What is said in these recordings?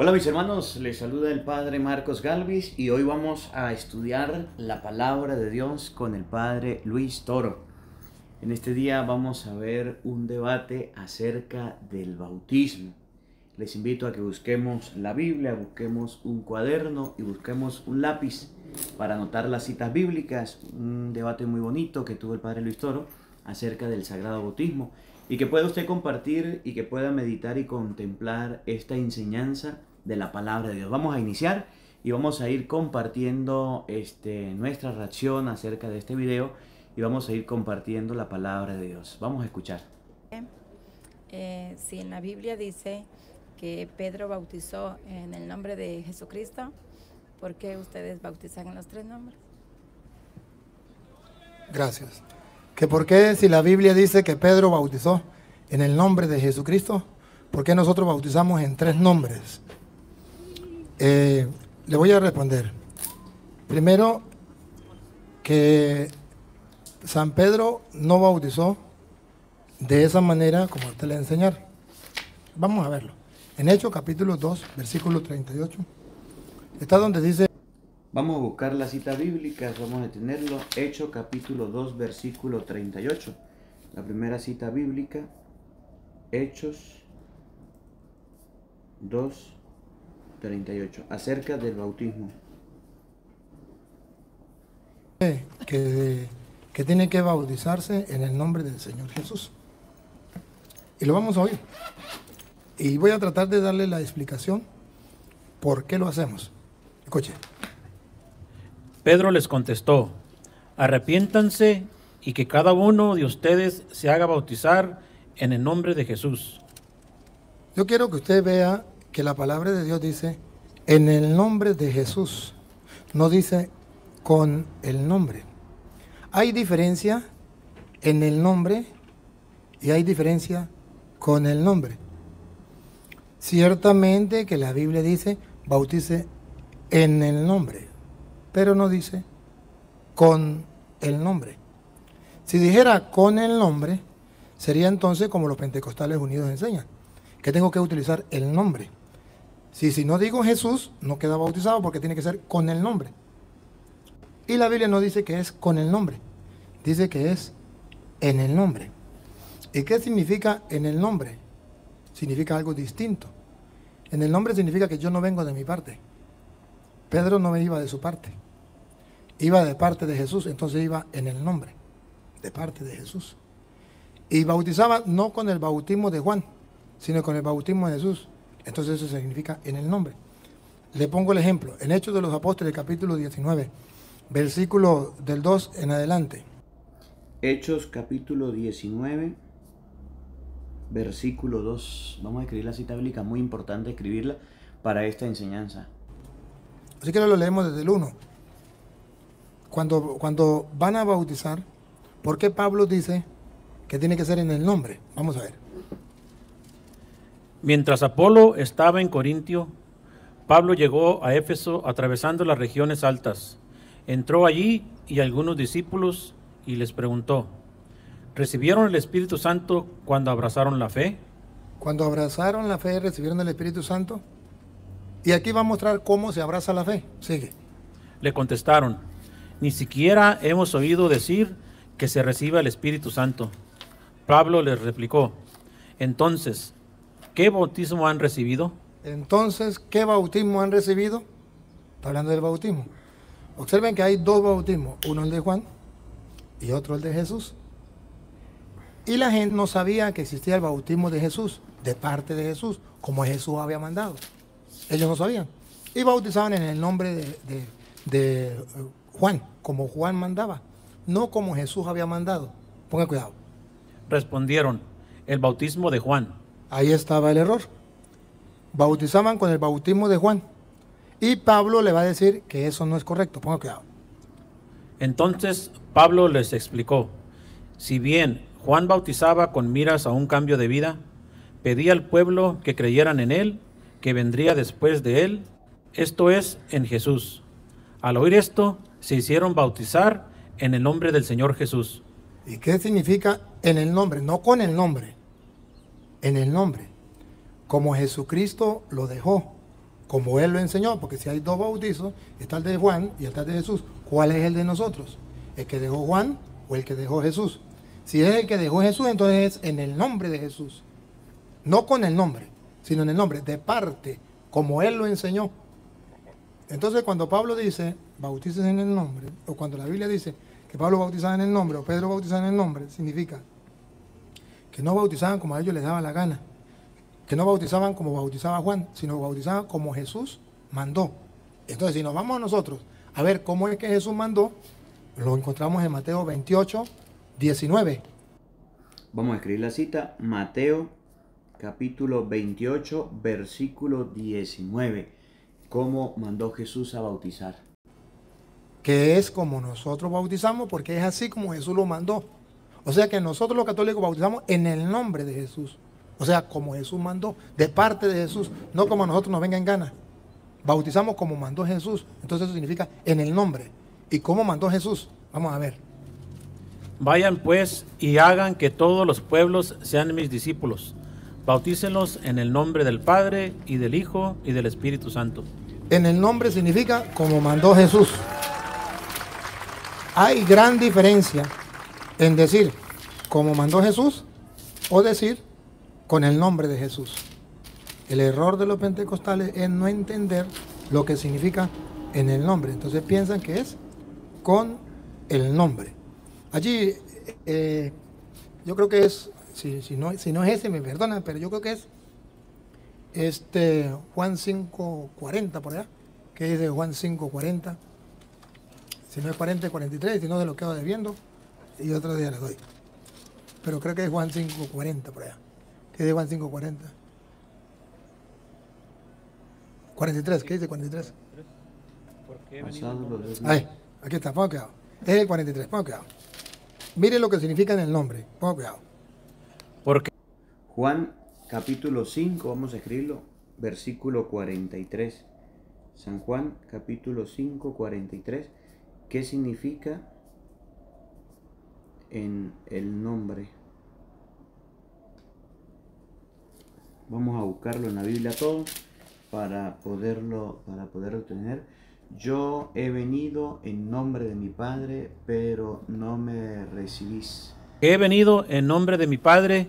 Hola mis hermanos, les saluda el Padre Marcos Galvis y hoy vamos a estudiar la palabra de Dios con el Padre Luis Toro. En este día vamos a ver un debate acerca del bautismo. Les invito a que busquemos la Biblia, busquemos un cuaderno y busquemos un lápiz para anotar las citas bíblicas. Un debate muy bonito que tuvo el Padre Luis Toro acerca del sagrado bautismo y que pueda usted compartir y que pueda meditar y contemplar esta enseñanza de la palabra de Dios. Vamos a iniciar y vamos a ir compartiendo este, nuestra reacción acerca de este video y vamos a ir compartiendo la palabra de Dios. Vamos a escuchar. Eh, si en la Biblia dice que Pedro bautizó en el nombre de Jesucristo, ¿por qué ustedes bautizan en los tres nombres? Gracias. ¿Que por qué si la Biblia dice que Pedro bautizó en el nombre de Jesucristo, por qué nosotros bautizamos en tres nombres? Eh, le voy a responder. Primero, que San Pedro no bautizó de esa manera como usted le enseñar. Vamos a verlo. En Hechos capítulo 2, versículo 38, está donde dice... Vamos a buscar la cita bíblica, vamos a tenerlo. Hechos capítulo 2, versículo 38. La primera cita bíblica, Hechos 2, 38. Acerca del bautismo. Que, que tiene que bautizarse en el nombre del Señor Jesús. Y lo vamos a oír. Y voy a tratar de darle la explicación por qué lo hacemos. Escuche. Pedro les contestó, arrepiéntanse y que cada uno de ustedes se haga bautizar en el nombre de Jesús. Yo quiero que usted vea que la palabra de Dios dice, en el nombre de Jesús, no dice con el nombre. Hay diferencia en el nombre y hay diferencia con el nombre. Ciertamente que la Biblia dice, bautice en el nombre, pero no dice con el nombre. Si dijera con el nombre, sería entonces como los pentecostales unidos enseñan, que tengo que utilizar el nombre. Si, no digo Jesús, no queda bautizado porque tiene que ser con el nombre. Y la Biblia no dice que es con el nombre, dice que es en el nombre. ¿Y qué significa en el nombre? Significa algo distinto. En el nombre significa que yo no vengo de mi parte. Pedro no me iba de su parte. Iba de parte de Jesús, entonces iba en el nombre, de parte de Jesús. Y bautizaba no con el bautismo de Juan, sino con el bautismo de Jesús. Entonces eso significa en el nombre. Le pongo el ejemplo, en Hechos de los Apóstoles capítulo 19, versículo del 2 en adelante. Hechos capítulo 19, versículo 2. Vamos a escribir la cita bíblica, muy importante escribirla para esta enseñanza. Así que lo leemos desde el 1. Cuando, cuando van a bautizar, ¿por qué Pablo dice que tiene que ser en el nombre? Vamos a ver. Mientras Apolo estaba en Corintio, Pablo llegó a Éfeso atravesando las regiones altas. Entró allí y algunos discípulos y les preguntó, ¿recibieron el Espíritu Santo cuando abrazaron la fe? Cuando abrazaron la fe, recibieron el Espíritu Santo. Y aquí va a mostrar cómo se abraza la fe. Sigue. Le contestaron, ni siquiera hemos oído decir que se reciba el Espíritu Santo. Pablo les replicó, entonces, ¿qué bautismo han recibido? Entonces, ¿qué bautismo han recibido? Está hablando del bautismo. Observen que hay dos bautismos, uno el de Juan y otro el de Jesús. Y la gente no sabía que existía el bautismo de Jesús, de parte de Jesús, como Jesús había mandado. Ellos no sabían. Y bautizaban en el nombre de, de, de Juan, como Juan mandaba, no como Jesús había mandado. Ponga cuidado. Respondieron, el bautismo de Juan. Ahí estaba el error. Bautizaban con el bautismo de Juan. Y Pablo le va a decir que eso no es correcto. Ponga cuidado. Entonces Pablo les explicó, si bien Juan bautizaba con miras a un cambio de vida, pedía al pueblo que creyeran en él, que vendría después de él, esto es, en Jesús. Al oír esto, se hicieron bautizar en el nombre del Señor Jesús. ¿Y qué significa en el nombre? No con el nombre, en el nombre. Como Jesucristo lo dejó, como Él lo enseñó, porque si hay dos bautizos, está el de Juan y está el de Jesús. ¿Cuál es el de nosotros? ¿El que dejó Juan o el que dejó Jesús? Si es el que dejó Jesús, entonces es en el nombre de Jesús. No con el nombre, sino en el nombre, de parte, como Él lo enseñó. Entonces cuando Pablo dice, bautices en el nombre, o cuando la Biblia dice que Pablo bautizaba en el nombre, o Pedro bautizaba en el nombre, significa que no bautizaban como a ellos les daba la gana, que no bautizaban como bautizaba Juan, sino bautizaban como Jesús mandó. Entonces, si nos vamos a nosotros a ver cómo es que Jesús mandó, lo encontramos en Mateo 28, 19. Vamos a escribir la cita, Mateo capítulo 28, versículo 19. ¿Cómo mandó Jesús a bautizar? Que es como nosotros bautizamos, porque es así como Jesús lo mandó. O sea que nosotros los católicos bautizamos en el nombre de Jesús. O sea, como Jesús mandó, de parte de Jesús, no como a nosotros nos venga en gana. Bautizamos como mandó Jesús. Entonces eso significa en el nombre. ¿Y cómo mandó Jesús? Vamos a ver. Vayan pues y hagan que todos los pueblos sean mis discípulos. Bautícenlos en el nombre del Padre y del Hijo y del Espíritu Santo. En el nombre significa como mandó Jesús. Hay gran diferencia en decir como mandó Jesús o decir con el nombre de Jesús. El error de los pentecostales es no entender lo que significa en el nombre. Entonces piensan que es con el nombre. Allí, eh, yo creo que es, si, no, si no es ese, me perdonan, pero yo creo que es este Juan 5.40 por allá. que dice Juan 5.40? Si no es 40, 43, si no se lo quedo debiendo, y otro día le doy. Pero creo que es Juan 5.40 por allá. ¿Qué dice Juan 5.40? 43, ¿qué dice 43? Ahí, aquí está, ponga cuidado. Es el 43, ponga cuidado. Mire lo que significa en el nombre, ponga cuidado. Porque Juan capítulo 5, vamos a escribirlo, versículo 43. San Juan capítulo 5, 43. ¿Qué significa en el nombre? Vamos a buscarlo en la Biblia todo para poderlo, para poderlo tener. Yo he venido en nombre de mi Padre, pero no me recibís. he venido en nombre de mi Padre,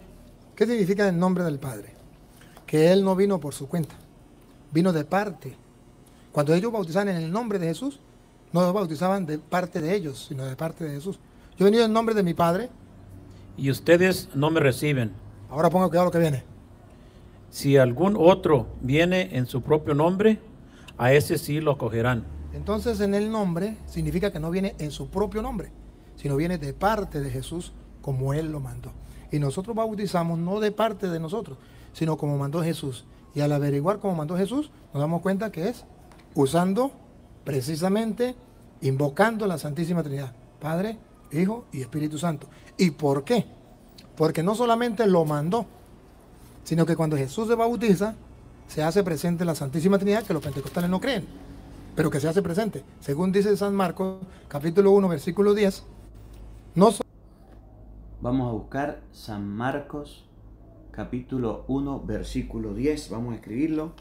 ¿Qué significa el nombre del Padre? Que Él no vino por su cuenta, vino de parte. Cuando ellos bautizaban en el nombre de Jesús, no bautizaban de parte de ellos, sino de parte de Jesús. Yo he venido en nombre de mi Padre, y ustedes no me reciben. ahora ponga cuidado lo que viene. Si algún otro viene en su propio nombre, a ese sí lo acogerán. Entonces en el nombre significa que no viene en su propio nombre, sino viene de parte de Jesús como Él lo mandó. Y nosotros bautizamos no de parte de nosotros, sino como mandó Jesús. Y al averiguar cómo mandó Jesús, nos damos cuenta que es usando precisamente, invocando la Santísima Trinidad, Padre, Hijo y Espíritu Santo. ¿Y por qué? Porque no solamente lo mandó, sino que cuando Jesús se bautiza, se hace presente la Santísima Trinidad, que los pentecostales no creen, pero que se hace presente. Según dice San Marcos, capítulo 1, versículo 10, no so- Vamos a buscar San Marcos capítulo 1 versículo 10. Vamos a escribirlo.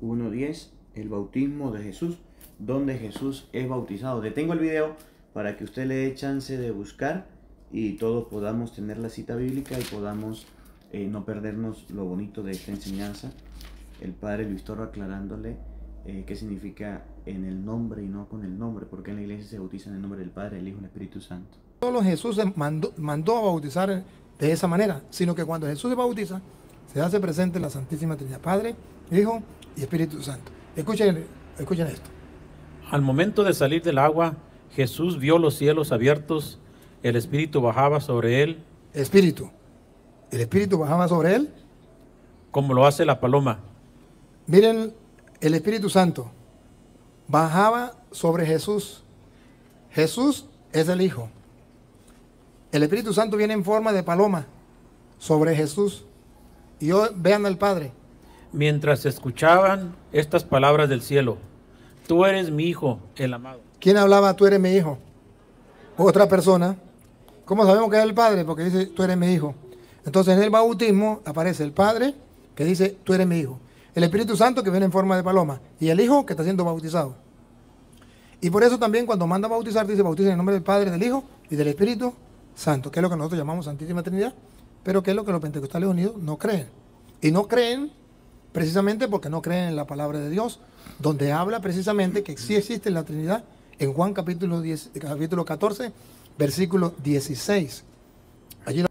1.10, el bautismo de Jesús, donde Jesús es bautizado. Detengo el video para que usted le dé chance de buscar y todos podamos tener la cita bíblica y podamos eh, no perdernos lo bonito de esta enseñanza. El Padre Luis Toro aclarándole eh, qué significa en el nombre y no con el nombre, porque en la iglesia se bautiza en el nombre del Padre, el Hijo y el Espíritu Santo. solo Jesús se mandó, mandó a bautizar de esa manera, sino que cuando Jesús se bautiza, se hace presente la Santísima Trinidad, Padre, Hijo y Espíritu Santo. Escuchen, escuchen esto. Al momento de salir del agua, Jesús vio los cielos abiertos, el Espíritu bajaba sobre él, Espíritu. El Espíritu bajaba sobre él. como lo hace la paloma. Miren, el Espíritu Santo bajaba sobre Jesús. Jesús es el Hijo. El Espíritu Santo viene en forma de paloma sobre Jesús. Y vean al Padre. Mientras escuchaban estas palabras del cielo, tú eres mi hijo, el amado. ¿Quién hablaba? Tú eres mi hijo. Otra persona. ¿Cómo sabemos que es el Padre? Porque dice, tú eres mi hijo. Entonces en el bautismo aparece el Padre que dice, tú eres mi hijo. el Espíritu Santo que viene en forma de paloma y el Hijo que está siendo bautizado. Y por eso también cuando manda a bautizar dice bautiza en el nombre del Padre, del Hijo y del Espíritu Santo, que es lo que nosotros llamamos Santísima Trinidad, pero que es lo que los Pentecostales Unidos no creen. Y no creen precisamente porque no creen en la palabra de Dios, donde habla precisamente que sí existe la Trinidad en Juan capítulo, 10, capítulo 14, versículo 16. Allí la...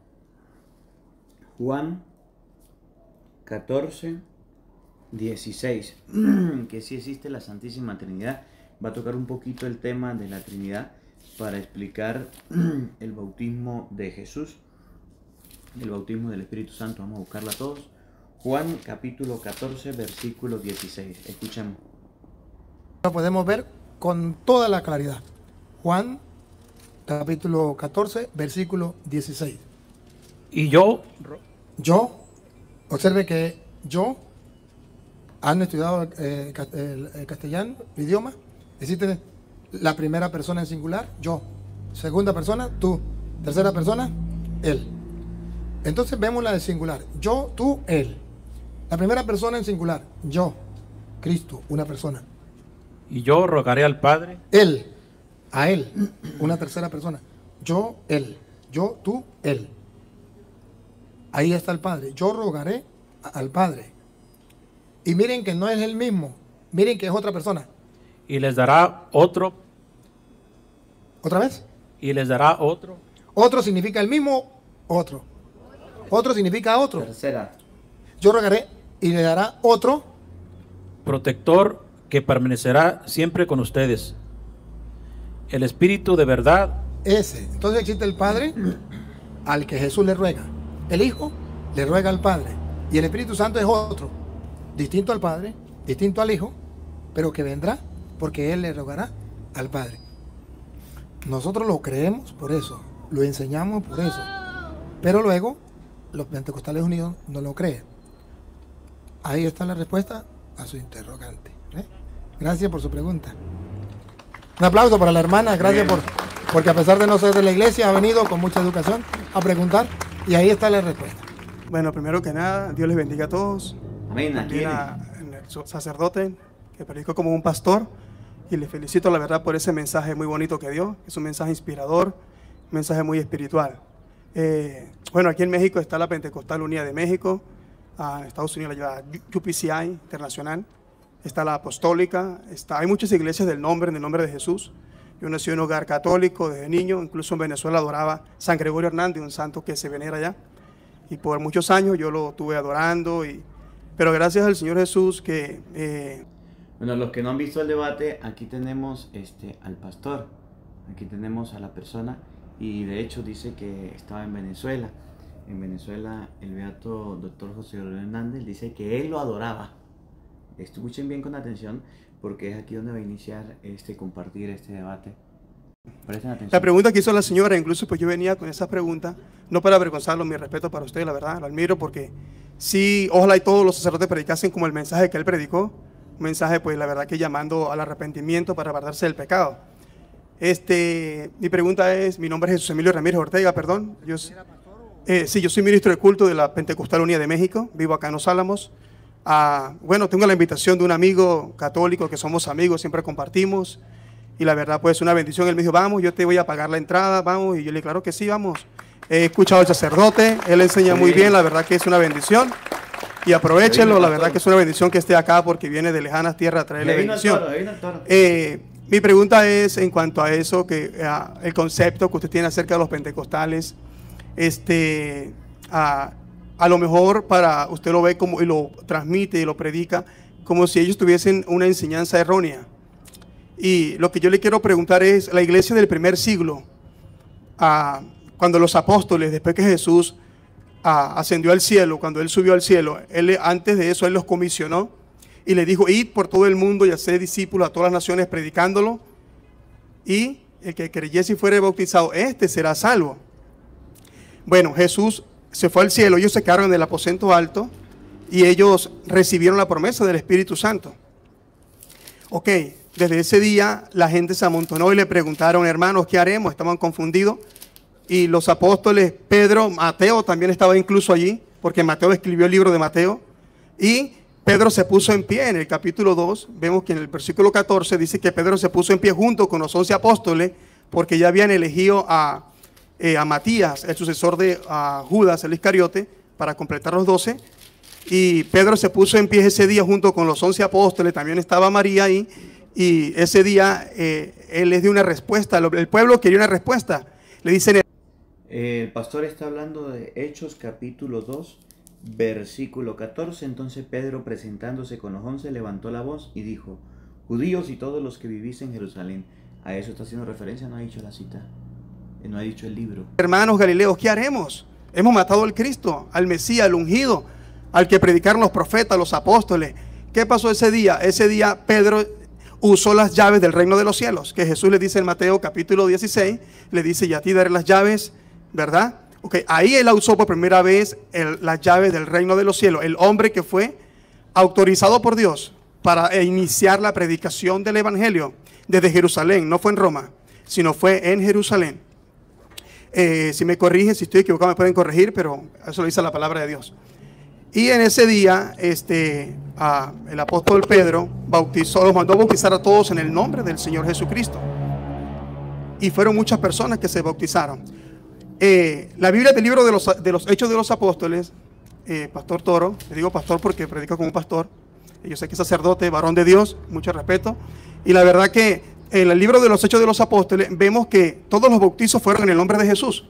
Juan 14, 16, que sí existe la Santísima Trinidad. Va a tocar un poquito el tema de la Trinidad para explicar el bautismo de Jesús, el bautismo del Espíritu Santo. Vamos a buscarla todos. Juan capítulo 14, versículo 16. Escuchemos. Podemos ver con toda la claridad. Juan capítulo 14, versículo 16. Y yo, Yo, observe que yo, han estudiado eh, el castellano, el idioma, existe la primera persona en singular, yo, segunda persona, tú, tercera persona, él. Entonces vemos la de singular, yo, tú, él. La primera persona en singular, yo, Cristo, una persona. Y yo rogaré al Padre Él, a él, una tercera persona. Yo, él. Yo, tú, él. Ahí está el Padre. Yo rogaré al Padre. Y miren que no es el mismo. Miren que es otra persona. y les dará otro ¿Otra vez? y les dará otro Otro significa el mismo, otro. Otro significa otro. Tercera. Yo rogaré y le dará otro. protector que permanecerá siempre con ustedes. El Espíritu de verdad Ese. Entonces existe el Padre al que Jesús le ruega. El Hijo le ruega al Padre. Y el Espíritu Santo es otro. Distinto al Padre, distinto al Hijo, pero que vendrá porque Él le rogará al Padre. Nosotros lo creemos por eso. Lo enseñamos por eso. Pero luego los Pentecostales Unidos no lo creen. Ahí está la respuesta a su interrogante. ¿Eh? Gracias por su pregunta. Un aplauso para la hermana, gracias por, porque a pesar de no ser de la iglesia, ha venido con mucha educación a preguntar y ahí está la respuesta. Bueno, primero que nada, Dios les bendiga a todos. Amén. Aquí a- al sacerdote que predicó como un pastor. Y le felicito, la verdad, por ese mensaje muy bonito que dio. Es un mensaje inspirador, un mensaje muy espiritual. Eh, bueno, aquí en México está la Pentecostal Unida de México. ah, en Estados Unidos la lleva UPCI Internacional. Está la Apostólica. Está, hay muchas iglesias del nombre, en el nombre de Jesús. Yo nací en un hogar católico desde niño. Incluso en Venezuela adoraba San Gregorio Hernández, un santo que se venera allá y por muchos años yo lo tuve adorando, y, pero gracias al Señor Jesús que eh, Bueno, los que no han visto el debate, aquí tenemos este, al pastor, aquí tenemos a la persona y de hecho dice que estaba en Venezuela. En Venezuela el beato doctor José Gabriel Hernández dice que él lo adoraba. Escuchen bien con atención porque es aquí donde va a iniciar este compartir este debate. Presten atención. la pregunta que hizo la señora, incluso pues yo venía con esa pregunta, no para avergonzarlo, mi respeto para usted, la verdad, lo admiro porque sí, ojalá y todos los sacerdotes predicasen como el mensaje que él predicó, un mensaje pues la verdad que llamando al arrepentimiento para apartarse del pecado. Este, mi pregunta es, mi nombre es Jesús Emilio Ramírez Ortega, perdón, yo, eh, sí, yo soy ministro de culto de la Pentecostal Unida de México, vivo acá en Los Álamos. Ah, bueno, tengo la invitación de un amigo católico que somos amigos, siempre compartimos. Y la verdad, pues una bendición. Él me dijo, vamos, yo te voy a pagar la entrada, vamos. Y yo le dije, claro que sí, vamos. He escuchado al sacerdote, él enseña muy bien, la verdad que es una bendición. Y aprovechenlo, la verdad que es una bendición que esté acá porque viene de lejanas tierras a traerle bendición. Eh, mi pregunta es en cuanto a eso, que el concepto que usted tiene acerca de los pentecostales, este, ah, a lo mejor para usted lo ve como y lo transmite y lo predica como si ellos tuviesen una enseñanza errónea. Y lo que yo le quiero preguntar es, la iglesia del primer siglo, ah, cuando los apóstoles, después que Jesús ah, ascendió al cielo, cuando él subió al cielo, él, antes de eso él los comisionó y le dijo, id por todo el mundo y hacer discípulos a todas las naciones predicándolo y el que creyese y fuere bautizado, este será salvo. Bueno, Jesús se fue al cielo, ellos se quedaron en el aposento alto y ellos recibieron la promesa del Espíritu Santo. Ok, desde ese día la gente se amontonó y le preguntaron, hermanos, ¿qué haremos? Estaban confundidos. Y los apóstoles, Pedro, Mateo también estaba incluso allí, porque Mateo escribió el libro de Mateo. Y Pedro se puso en pie en el capítulo 2. Vemos que en el versículo 14 dice que Pedro se puso en pie junto con los once apóstoles porque ya habían elegido a, eh, a Matías, el sucesor de Judas, el Iscariote, para completar los doce. Y Pedro se puso en pie ese día junto con los once apóstoles, también estaba María ahí. Y ese día eh, él les dio una respuesta, el pueblo quería una respuesta. Le dicen... El pastor está hablando de Hechos capítulo 2, versículo 14. Entonces Pedro presentándose con los once levantó la voz y dijo, judíos y todos los que vivís en Jerusalén. A eso está haciendo referencia, no ha dicho la cita, no ha dicho el libro. Hermanos Galileos, ¿qué haremos? Hemos matado al Cristo, al Mesías, al ungido, al que predicaron los profetas, los apóstoles. ¿Qué pasó ese día? Ese día Pedro usó las llaves del reino de los cielos, que Jesús le dice en Mateo capítulo 16, le dice, y a ti daré las llaves, ¿verdad? Ok, ahí él usó por primera vez las llaves del reino de los cielos, el hombre que fue autorizado por Dios para iniciar la predicación del Evangelio desde Jerusalén, no fue en Roma, sino fue en Jerusalén. Eh, si me corrigen, si estoy equivocado, me pueden corregir, pero eso lo dice la palabra de Dios. Y en ese día, este, el apóstol Pedro bautizó, los mandó a bautizar a todos en el nombre del Señor Jesucristo. Y fueron muchas personas que se bautizaron. Eh, la Biblia del libro de los, de los Hechos de los Apóstoles, eh, Pastor Toro, le digo pastor porque predica como pastor, yo sé que es sacerdote, varón de Dios, mucho respeto. Y la verdad que en el libro de los Hechos de los Apóstoles vemos que todos los bautizos fueron en el nombre de Jesús.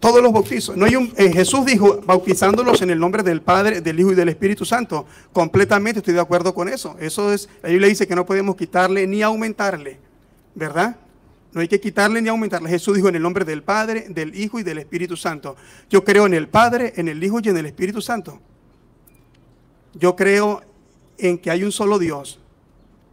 Todos los bautizos. No hay un, eh, Jesús dijo, bautizándolos en el nombre del Padre, del Hijo y del Espíritu Santo. Completamente estoy de acuerdo con eso. Eso es, la Biblia dice que no podemos quitarle ni aumentarle, ¿verdad? No hay que quitarle ni aumentarle. Jesús dijo en el nombre del Padre, del Hijo y del Espíritu Santo. Yo creo en el Padre, en el Hijo y en el Espíritu Santo. Yo creo en que hay un solo Dios.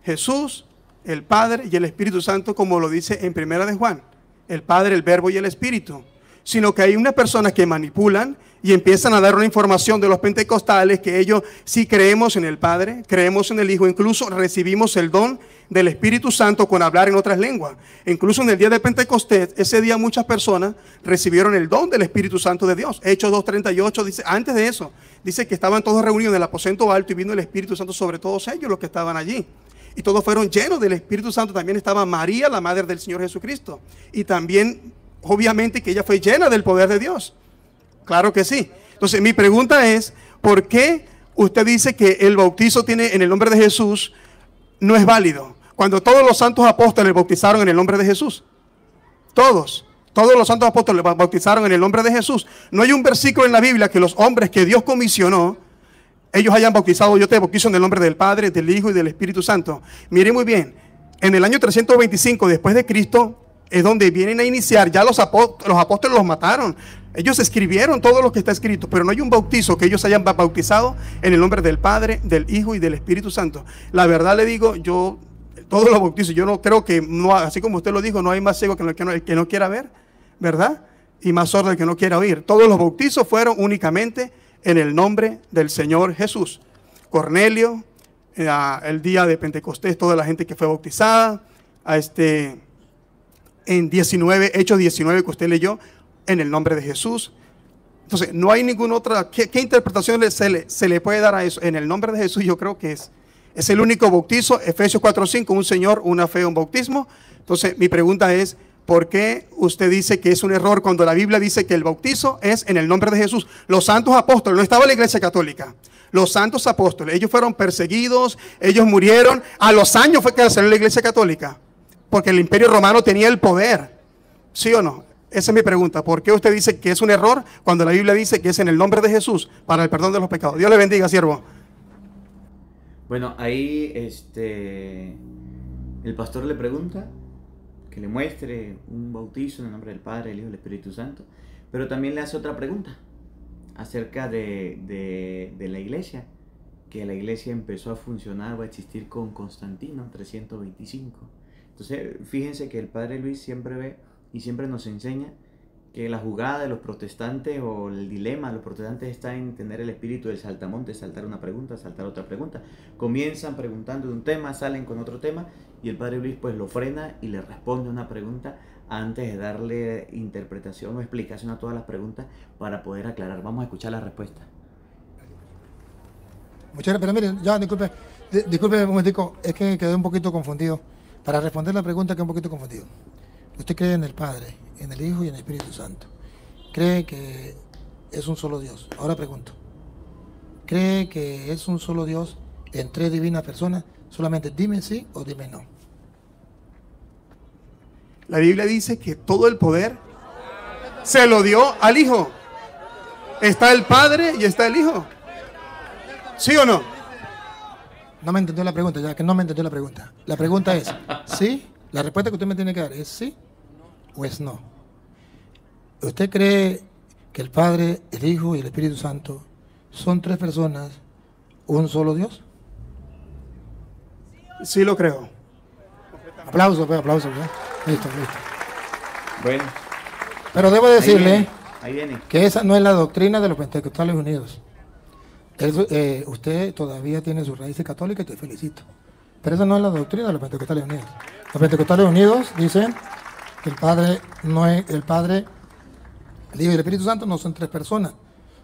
Jesús, el Padre y el Espíritu Santo, como lo dice en Primera de Juan, el Padre, el Verbo y el Espíritu, sino que hay unas personas que manipulan y empiezan a dar una información de los pentecostales que ellos sí creemos en el Padre, creemos en el Hijo, incluso recibimos el don del Espíritu Santo con hablar en otras lenguas. Incluso en el día de Pentecostés, ese día muchas personas recibieron el don del Espíritu Santo de Dios. Hechos 2.38 dice, antes de eso, dice que estaban todos reunidos en el aposento alto y vino el Espíritu Santo sobre todos ellos los que estaban allí y todos fueron llenos del Espíritu Santo. También estaba María, la madre del Señor Jesucristo. Y también, obviamente, que ella fue llena del poder de Dios. Claro que sí. Entonces, mi pregunta es, ¿por qué usted dice que el bautizo tiene en el nombre de Jesús no es válido? Cuando todos los santos apóstoles bautizaron en el nombre de Jesús. Todos. Todos los santos apóstoles bautizaron en el nombre de Jesús. No hay un versículo en la Biblia que los hombres que Dios comisionó ellos hayan bautizado, yo te bautizo en el nombre del Padre, del Hijo y del Espíritu Santo. Mire muy bien, en el año 325 después de Cristo es donde vienen a iniciar, ya los, apóstoles, los mataron, ellos escribieron todo lo que está escrito, pero no hay un bautizo que ellos hayan bautizado en el nombre del Padre, del Hijo y del Espíritu Santo. La verdad le digo, yo, todos los bautizos, yo no creo que, así como usted lo dijo, no hay más ciego que que no, que no quiera ver, ¿verdad? Y más sordo que no quiera oír. Todos los bautizos fueron únicamente en el nombre del Señor Jesús. Cornelio, eh, el día de Pentecostés, toda la gente que fue bautizada, a este, en 19, Hechos 19 que usted leyó, en el nombre de Jesús. Entonces, no hay ninguna otra, ¿qué, interpretación se le, se le, puede dar a eso? En el nombre de Jesús yo creo que es, es el único bautizo, Efesios 4.5, un Señor, una fe, un bautismo. Entonces, mi pregunta es, ¿Por qué usted dice que es un error cuando la Biblia dice que el bautizo es en el nombre de Jesús? Los santos apóstoles, no estaba la iglesia católica. Los santos apóstoles, ellos fueron perseguidos, ellos murieron. A los años fue que salió la iglesia católica, porque el imperio romano tenía el poder. ¿Sí o no? Esa es mi pregunta. ¿Por qué usted dice que es un error cuando la Biblia dice que es en el nombre de Jesús para el perdón de los pecados? Dios le bendiga, siervo. Bueno, ahí este el pastor le pregunta que le muestre un bautizo en el nombre del Padre, del Hijo y del Espíritu Santo, pero también le hace otra pregunta acerca de, la iglesia, que la iglesia empezó a funcionar o a existir con Constantino 325. Entonces, fíjense que el Padre Luis siempre ve y siempre nos enseña que la jugada de los protestantes o el dilema de los protestantes está en tener el espíritu del saltamonte, saltar una pregunta, saltar otra pregunta. Comienzan preguntando de un tema, salen con otro tema y el padre Luis pues lo frena y le responde una pregunta antes de darle interpretación o explicación a todas las preguntas para poder aclarar. Vamos a escuchar la respuesta. Muchas gracias, pero miren, ya, disculpe, di- disculpe un momentico, es que quedé un poquito confundido. Para responder la pregunta quedé un poquito confundido. Usted cree en el Padre, en el Hijo y en el Espíritu Santo. Cree que es un solo Dios. Ahora pregunto, ¿cree que es un solo Dios en tres divinas personas? Solamente dime sí o dime no. La Biblia dice que todo el poder se lo dio al Hijo. Está el Padre y está el Hijo. ¿Sí o no? No me entendió la pregunta, ya que no me entendió la pregunta. La pregunta es, ¿sí? La respuesta que usted me tiene que dar es sí o es no. ¿Usted cree que el Padre, el Hijo y el Espíritu Santo son tres personas, un solo Dios? Sí lo creo. Aplauso, pues, aplauso. pues. Listo, listo. Bueno, Pero debo ahí decirle viene, ahí viene. que esa no es la doctrina de los Pentecostales Unidos. Eso, eh, usted todavía tiene sus raíces católicas y te felicito. Pero esa no es la doctrina de los Pentecostales Unidos. Los Pentecostales Unidos dicen que el Padre no es el Padre, el Hijo y el Espíritu Santo no son tres personas,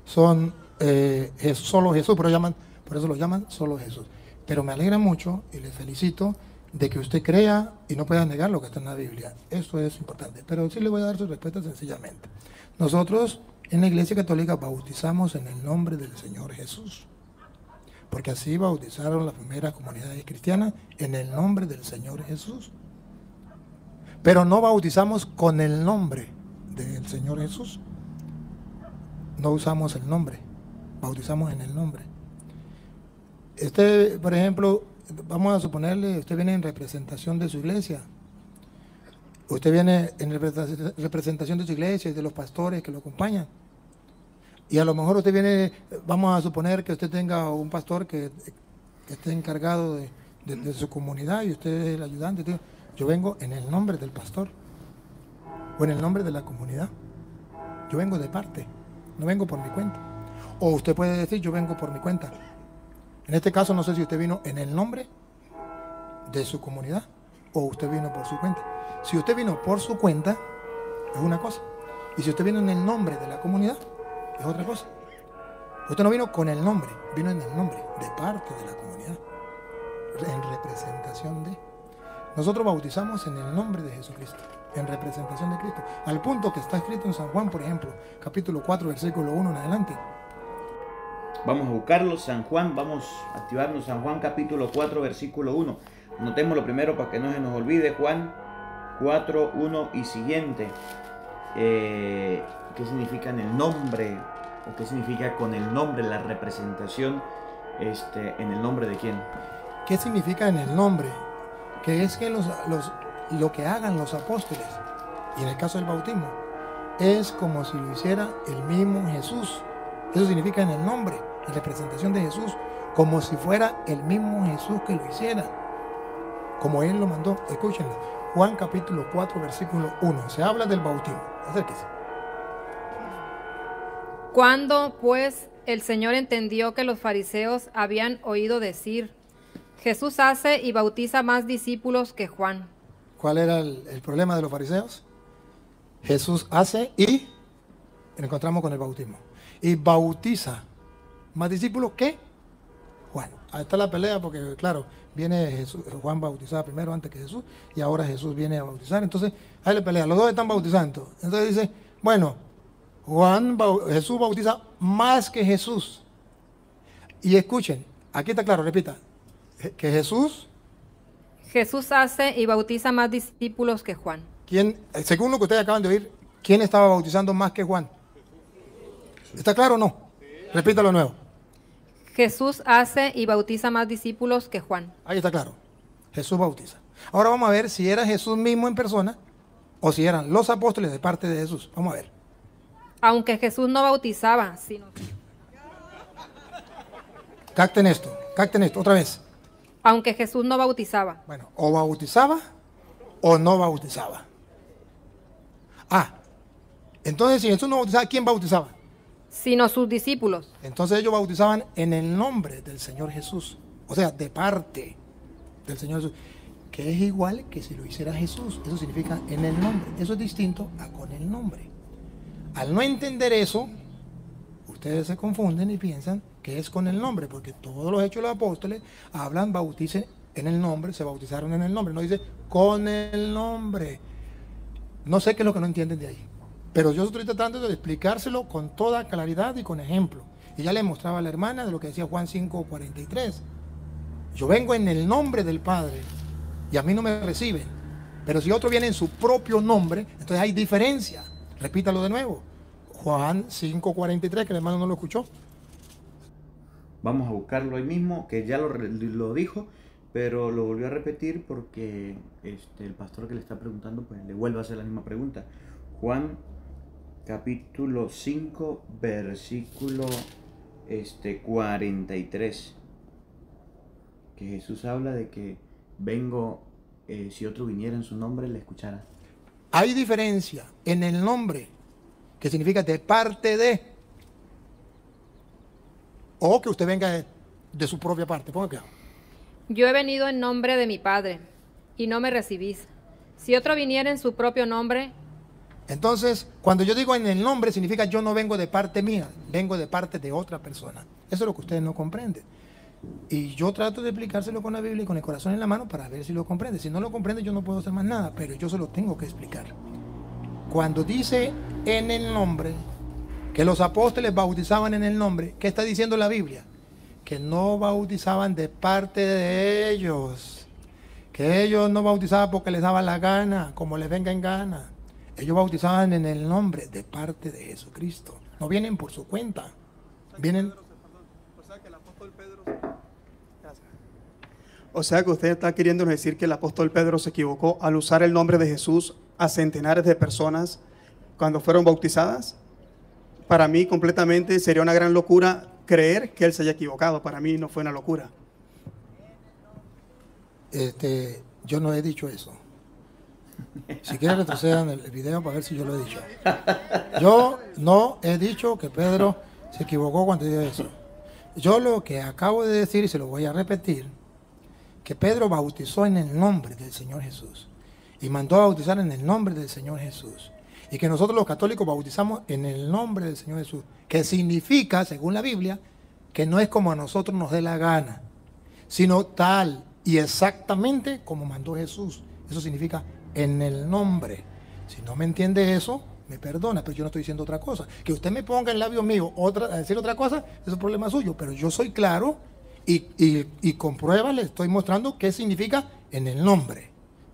son eh, es solo Jesús, pero llaman, por eso lo llaman solo Jesús. Pero me alegra mucho y le felicito de que usted crea y no pueda negar lo que está en la Biblia. Eso es importante. Pero sí le voy a dar su respuesta sencillamente. Nosotros en la Iglesia Católica bautizamos en el nombre del Señor Jesús. Porque así bautizaron las primeras comunidades cristianas en el nombre del Señor Jesús. Pero no bautizamos con el nombre del Señor Jesús. No usamos el nombre, bautizamos en el nombre. Este, por ejemplo, vamos a suponerle, usted viene en representación de su iglesia. Usted viene en representa- representación de su iglesia y de los pastores que lo acompañan. Y a lo mejor usted viene, vamos a suponer que usted tenga un pastor que, que esté encargado de, su comunidad y usted es el ayudante. Yo vengo en el nombre del pastor o en el nombre de la comunidad. Yo vengo de parte, no vengo por mi cuenta. O usted puede decir, yo vengo por mi cuenta. En este caso no sé si usted vino en el nombre de su comunidad o usted vino por su cuenta. Si usted vino por su cuenta, es una cosa. Y si usted vino en el nombre de la comunidad, es otra cosa. Usted no vino con el nombre, vino en el nombre de parte de la comunidad, en representación de. Nosotros bautizamos en el nombre de Jesucristo, en representación de Cristo, al punto que está escrito en San Juan, por ejemplo, capítulo 4, versículo 1 en adelante. Vamos a buscarlo, San Juan, vamos a activarnos San Juan capítulo 4 versículo 1. Notémoslo primero para que no se nos olvide Juan 4, 1 y siguiente. Eh, ¿Qué significa en el nombre? ¿O qué significa con el nombre, la representación este, en el nombre de quién? ¿Qué significa en el nombre? Que es que los, los- lo que hagan los apóstoles, y en el caso del bautismo, es como si lo hiciera el mismo Jesús. Eso significa en el nombre, en representación de Jesús, como si fuera el mismo Jesús que lo hiciera, como Él lo mandó. Escúchenlo. Juan capítulo 4, versículo 1. Se habla del bautismo. Acérquese. Cuando pues el Señor entendió que los fariseos habían oído decir, Jesús hace y bautiza más discípulos que Juan. ¿Cuál era el, el problema de los fariseos? Jesús hace y nos encontramos con el bautismo. Y bautiza más discípulos que Juan. Ahí está la pelea porque, claro, viene Jesús- Juan bautizaba primero antes que Jesús y ahora Jesús viene a bautizar. Entonces, ahí la pelea. Los dos están bautizando. Entonces dice, bueno, Juan, Jesús bautiza más que Jesús. Y escuchen, aquí está claro, repita, que Jesús Jesús hace y bautiza más discípulos que Juan. ¿Quién, según lo que ustedes acaban de oír, quién estaba bautizando más que Juan? ¿Está claro o no? Repítalo nuevo. Jesús hace y bautiza más discípulos que Juan. Ahí está claro. Jesús bautiza. Ahora vamos a ver si era Jesús mismo en persona o si eran los apóstoles de parte de Jesús. Vamos a ver. Aunque Jesús no bautizaba, sino, Capten esto, capten esto, otra vez. aunque Jesús no bautizaba, Bueno, o bautizaba o no bautizaba. Ah, entonces si Jesús no bautizaba, ¿quién bautizaba? Sino sus discípulos. Entonces ellos bautizaban en el nombre del Señor Jesús. O sea, de parte del Señor Jesús. Que es igual que si lo hiciera Jesús. Eso significa en el nombre. Eso es distinto a con el nombre. Al no entender eso, ustedes se confunden y piensan que es con el nombre, porque todos los hechos de los apóstoles hablan, bauticen en el nombre, se bautizaron en el nombre, no dice con el nombre. No sé qué es lo que no entienden de ahí, pero yo estoy tratando de explicárselo con toda claridad y con ejemplo. Y ya le mostraba a la hermana de lo que decía Juan 5:43. Yo vengo en el nombre del Padre y a mí no me reciben. Pero si otro viene en su propio nombre, entonces hay diferencia. Repítalo de nuevo. Juan 5:43, que el hermano no lo escuchó. Vamos a buscarlo ahí mismo, que ya lo, lo dijo, pero lo volvió a repetir porque este, el pastor que le está preguntando, pues le vuelve a hacer la misma pregunta. Juan capítulo 5, versículo este, 43. Que Jesús habla de que vengo, eh, si otro viniera en su nombre, le escuchara. Hay diferencia en el nombre, que significa de parte de, o que usted venga de, de su propia parte. Ponga cuidado. Yo he venido en nombre de mi Padre, y no me recibís. Si otro viniera en su propio nombre, Entonces, cuando yo digo en el nombre, significa yo no vengo de parte mía, vengo de parte de otra persona. Eso es lo que ustedes no comprenden. Y yo trato de explicárselo con la Biblia y con el corazón en la mano para ver si lo comprende. Si no lo comprende, yo no puedo hacer más nada, pero yo se lo tengo que explicar. Cuando dice en el nombre, que los apóstoles bautizaban en el nombre, ¿qué está diciendo la Biblia? Que no bautizaban de parte de ellos. Que ellos no bautizaban porque les daba la gana, como les venga en gana. Ellos bautizaban en el nombre de parte de Jesucristo. No vienen por su cuenta. Vienen O sea que usted está queriendo decir que el apóstol Pedro se equivocó al usar el nombre de Jesús a centenares de personas cuando fueron bautizadas. Para mí completamente sería una gran locura creer que él se haya equivocado. Para mí no fue una locura. Este, yo no he dicho eso. Si quieren retrocedan el video para ver si yo lo he dicho. Yo no he dicho que Pedro se equivocó cuando dijo eso. Yo lo que acabo de decir y se lo voy a repetir, que Pedro bautizó en el nombre del Señor Jesús y mandó a bautizar en el nombre del Señor Jesús. Y que nosotros los católicos bautizamos en el nombre del Señor Jesús, que significa, según la Biblia, que no es como a nosotros nos dé la gana, sino tal y exactamente como mandó Jesús. Eso significa en el nombre. Si no me entiende eso, me perdona, pero yo no estoy diciendo otra cosa. Que usted me ponga en labios míos otra, a decir otra cosa, es problema suyo, pero yo soy claro y, y, con pruebas le estoy mostrando qué significa en el nombre.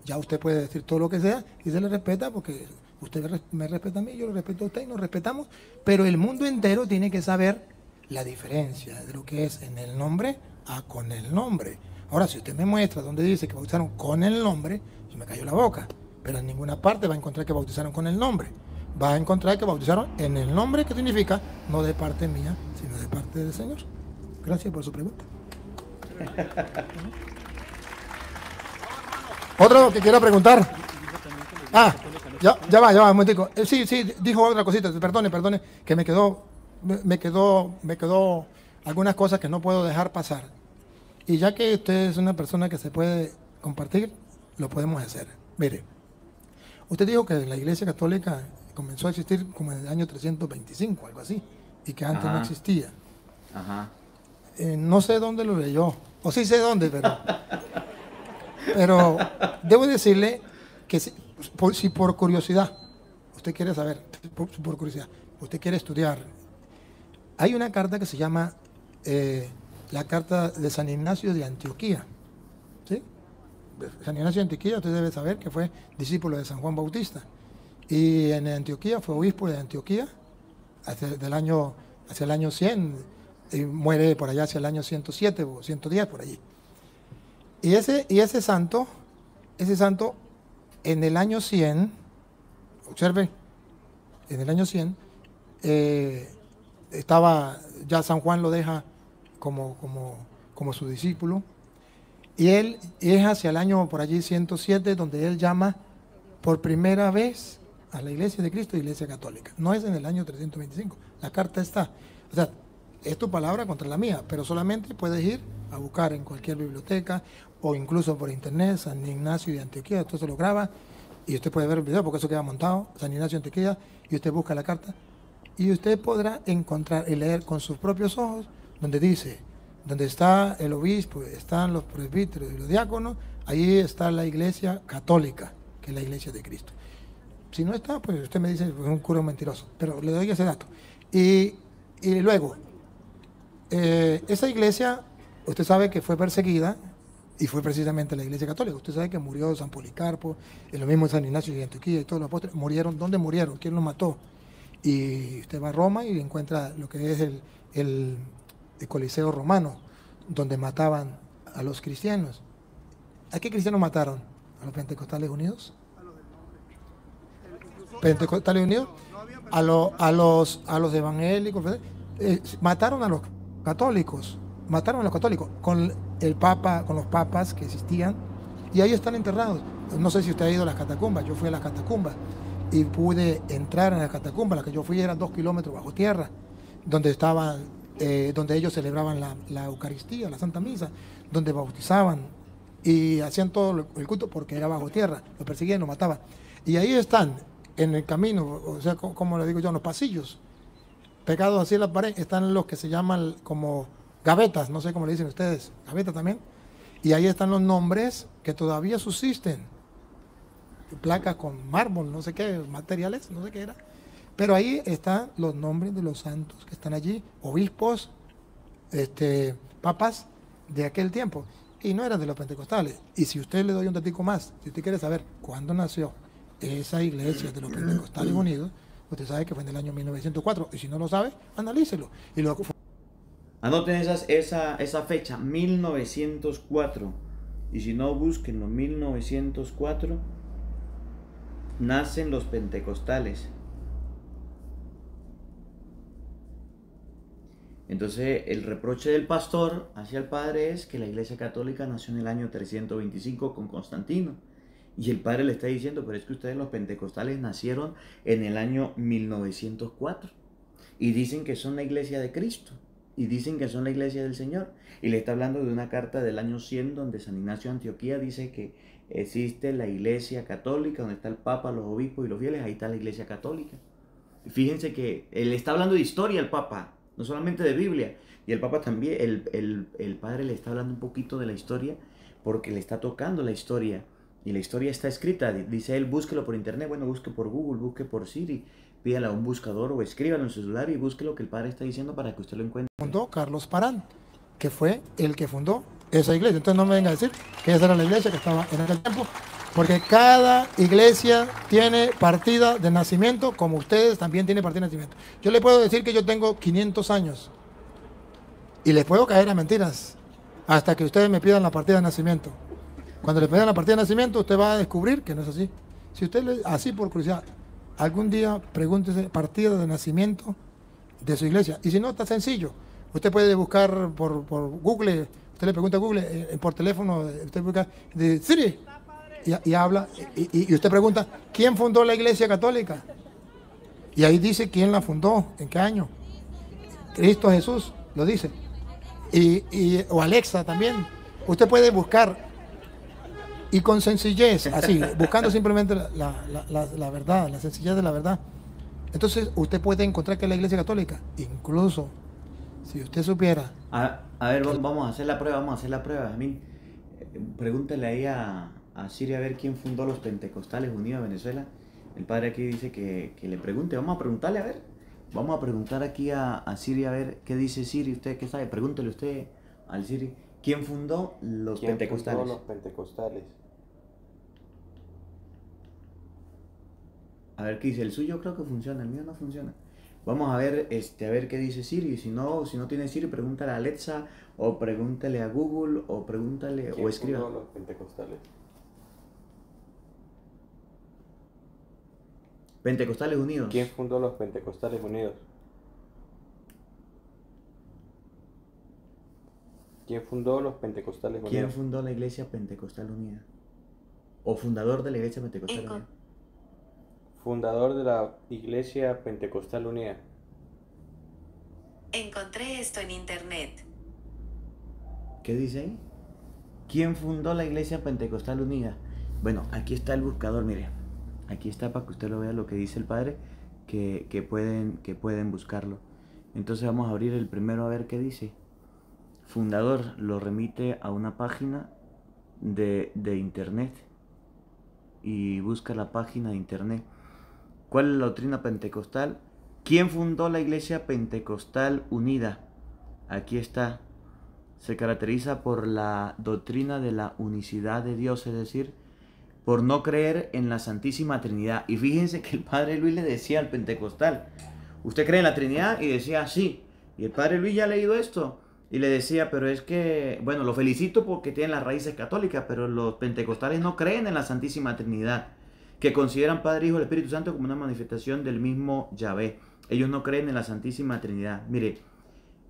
Ya usted puede decir todo lo que sea y se le respeta porque usted me res- me respeta a mí, yo lo respeto a usted y nos respetamos, pero el mundo entero tiene que saber la diferencia de lo que es en el nombre a con el nombre. Ahora, si usted me muestra donde dice que bautizaron con el nombre, me cayó la boca, pero en ninguna parte va a encontrar que bautizaron con el nombre. Va a encontrar que bautizaron en el nombre, que significa no de parte mía, sino de parte del Señor. Gracias por su pregunta. Otro que quiera preguntar. Ah, ya, ya va, ya va, un momentico. Eh, sí, sí, dijo otra cosita, perdone, perdone, que me quedó, me, quedó, me quedó algunas cosas que no puedo dejar pasar. Y ya que usted es una persona que se puede compartir, lo podemos hacer. Mire, usted dijo que la Iglesia Católica comenzó a existir como en el año 325, algo así, y que antes no existía. Ajá. Eh, no sé dónde lo leyó, o sí sé dónde, pero, pero debo decirle que si por, si por curiosidad, usted quiere saber, por, por curiosidad, usted quiere estudiar, hay una carta que se llama eh, la carta de San Ignacio de Antioquía. ¿sí? San Ignacio de Antioquía, usted debe saber que fue discípulo de San Juan Bautista. Y en Antioquía fue obispo de Antioquía hacia, del año, hacia el año 100 y muere por allá hacia el año 107 o 110 por allí. Y ese, y ese santo, ese santo en el año 100, observe, en el año 100, eh, estaba, ya San Juan lo deja como, como, como su discípulo, y él es hacia el año por allí 107 donde él llama por primera vez a la iglesia de Cristo iglesia católica. No es en el año 325, la carta está. O sea, es tu palabra contra la mía, pero solamente puedes ir a buscar en cualquier biblioteca o incluso por internet San Ignacio de Antioquía, esto se lo graba y usted puede ver el video porque eso queda montado, San Ignacio de Antioquía, y usted busca la carta y usted podrá encontrar y leer con sus propios ojos donde dice, donde está el obispo, están los presbíteros y los diáconos, ahí está la iglesia católica, que es la iglesia de Cristo. Si no está, pues usted me dice, pues es un cura mentiroso, pero le doy ese dato. Y, y luego, eh, esa iglesia, usted sabe que fue perseguida y fue precisamente la iglesia católica. Usted sabe que murió San Policarpo, y lo mismo San Ignacio de Antioquía y todos los apóstoles. Murieron, ¿dónde murieron? ¿Quién los mató? Y usted va a Roma y encuentra lo que es el, Coliseo romano, donde mataban a los cristianos. ¿A qué cristianos mataron? ¿A los pentecostales unidos? Pentecostales unidos, a, lo- a, los, a los evangélicos. Eh, mataron a los católicos, mataron a los católicos con el papa, con los papas que existían, y ahí están enterrados. No sé si usted ha ido a las catacumbas, yo fui a las catacumbas y pude entrar en las catacumbas, las que yo fui eran dos kilómetros bajo tierra, donde estaban, eh, donde ellos celebraban la, la Eucaristía, la Santa Misa, donde bautizaban y hacían todo el culto porque era bajo tierra, lo perseguían, lo mataban. Y ahí están, en el camino, o sea, co- como le digo yo, en los pasillos, pegados así en la pared, están los que se llaman como gavetas, no sé cómo le dicen ustedes, gavetas también. Y ahí están los nombres que todavía subsisten. Placas con mármol, no sé qué, materiales, no sé qué era. Pero ahí están los nombres de los santos que están allí, obispos, este, papas de aquel tiempo. Y no eran de los pentecostales. Y si usted le doy un datico más, si usted quiere saber cuándo nació esa iglesia de los pentecostales unidos, usted sabe que fue en el año 1904. Y si no lo sabe, analícelo. Y lo Anoten esas, esa, esa fecha, 1904. Y si no, búsquenlo, 1904. Nacen los pentecostales. Entonces, el reproche del pastor hacia el padre es que la iglesia católica nació en el año 325 con Constantino. Y el padre le está diciendo, pero es que ustedes los pentecostales nacieron en el año 1904. Y dicen que son la iglesia de Cristo. Y dicen que son la iglesia del Señor. Y le está hablando de una carta del año 100 donde San Ignacio de Antioquía dice que existe la iglesia católica, donde está el papa, los obispos y los fieles, ahí está la iglesia católica. Fíjense que él está hablando de historia el papa, no solamente de Biblia. Y el papa también, el, el, el padre le está hablando un poquito de la historia porque le está tocando la historia. Y la historia está escrita, dice él, búsquelo por internet, bueno, busque por Google, busque por Siri, pídale a un buscador o escríbalo en su celular y busque lo que el padre está diciendo para que usted lo encuentre. fundó Carlos Parán, que fue el que fundó esa iglesia. Entonces no me venga a decir que esa era la iglesia que estaba en aquel tiempo, porque cada iglesia tiene partida de nacimiento, como ustedes también tienen partida de nacimiento. Yo le puedo decir que yo tengo 500 años y les puedo caer a mentiras hasta que ustedes me pidan la partida de nacimiento. Cuando le pidan la partida de nacimiento, usted va a descubrir que no es así. Si usted le, así por curiosidad, algún día pregúntese partida de nacimiento de su iglesia. Y si no, está sencillo. Usted puede buscar por, Google, usted le pregunta a Google, eh, por teléfono, eh, usted busca de Siri y, y habla, y, usted pregunta, ¿quién fundó la iglesia católica? Y ahí dice quién la fundó, en qué año. Cristo Jesús lo dice. Y, y- o Alexa también. Usted puede buscar y con sencillez, así, buscando simplemente la, la- la- la- la verdad, la sencillez de la verdad. Entonces usted puede encontrar que la iglesia católica, incluso si usted supiera, A, a ver, vamos- vamos a hacer la prueba, vamos a hacer la prueba, Jamín. Pregúntale ahí a, a Siria a ver quién fundó los Pentecostales Unidos de Venezuela. El padre aquí dice que, que le pregunte, vamos a preguntarle a ver. Vamos a preguntar aquí a, a Siri a ver qué dice Siri, usted qué sabe, pregúntele usted al Siri, ¿quién fundó los ¿Quién Pentecostales? fundó los pentecostales? A ver qué dice, el suyo creo que funciona, el mío no funciona. Vamos a ver, este, a ver qué dice Siri. Si no, si no tiene Siri, pregúntale a Alexa, o pregúntale a Google, o pregúntale, ¿Quién o escriba. fundó los pentecostales? Pentecostales Unidos. ¿Quién fundó los pentecostales unidos? ¿Quién fundó los pentecostales ¿Quién unidos? fundó la Iglesia Pentecostal Unida? O fundador de la Iglesia Pentecostal Eco. Unida. Fundador de la Iglesia Pentecostal Unida. Encontré esto en internet. ¿Qué dice ahí? ¿Quién fundó la Iglesia Pentecostal Unida? Bueno, aquí está el buscador, mire. Aquí está para que usted lo vea lo que dice el padre, que, que pueden, que pueden buscarlo. Entonces vamos a abrir el primero a ver qué dice. fundador lo remite a una página de, de internet y busca la página de internet. ¿Cuál es la doctrina pentecostal? ¿Quién fundó la iglesia pentecostal unida? Aquí está. Se caracteriza por la doctrina de la unicidad de Dios, es decir, por no creer en la Santísima Trinidad. Y fíjense que el Padre Luis le decía al pentecostal, ¿usted cree en la Trinidad? Y decía, sí. Y el Padre Luis ya ha leído esto. Y le decía, pero es que, bueno, lo felicito porque tiene las raíces católicas, pero los pentecostales no creen en la Santísima Trinidad, que consideran Padre, Hijo y Espíritu Santo como una manifestación del mismo Yahvé. Ellos no creen en la Santísima Trinidad. Mire,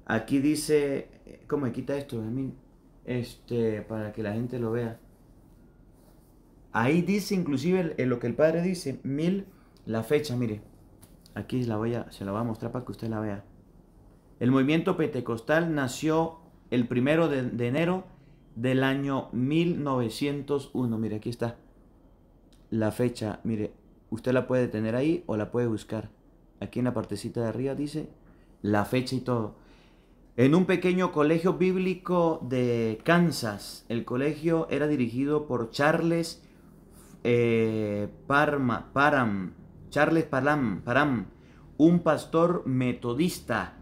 aquí dice, ¿cómo me quita esto? Este, para que la gente lo vea. Ahí dice inclusive lo que el Padre dice, mil, la fecha, mire. Aquí la voy a, se la voy a mostrar para que usted la vea. El movimiento pentecostal nació el primero de, de enero del año 1901. Mire, aquí está la fecha. Mire, usted la puede tener ahí o la puede buscar. Aquí en la partecita de arriba dice la fecha y todo. En un pequeño colegio bíblico de Kansas. El colegio era dirigido por Charles eh, Parma, Param, Charles Param, Param, un pastor metodista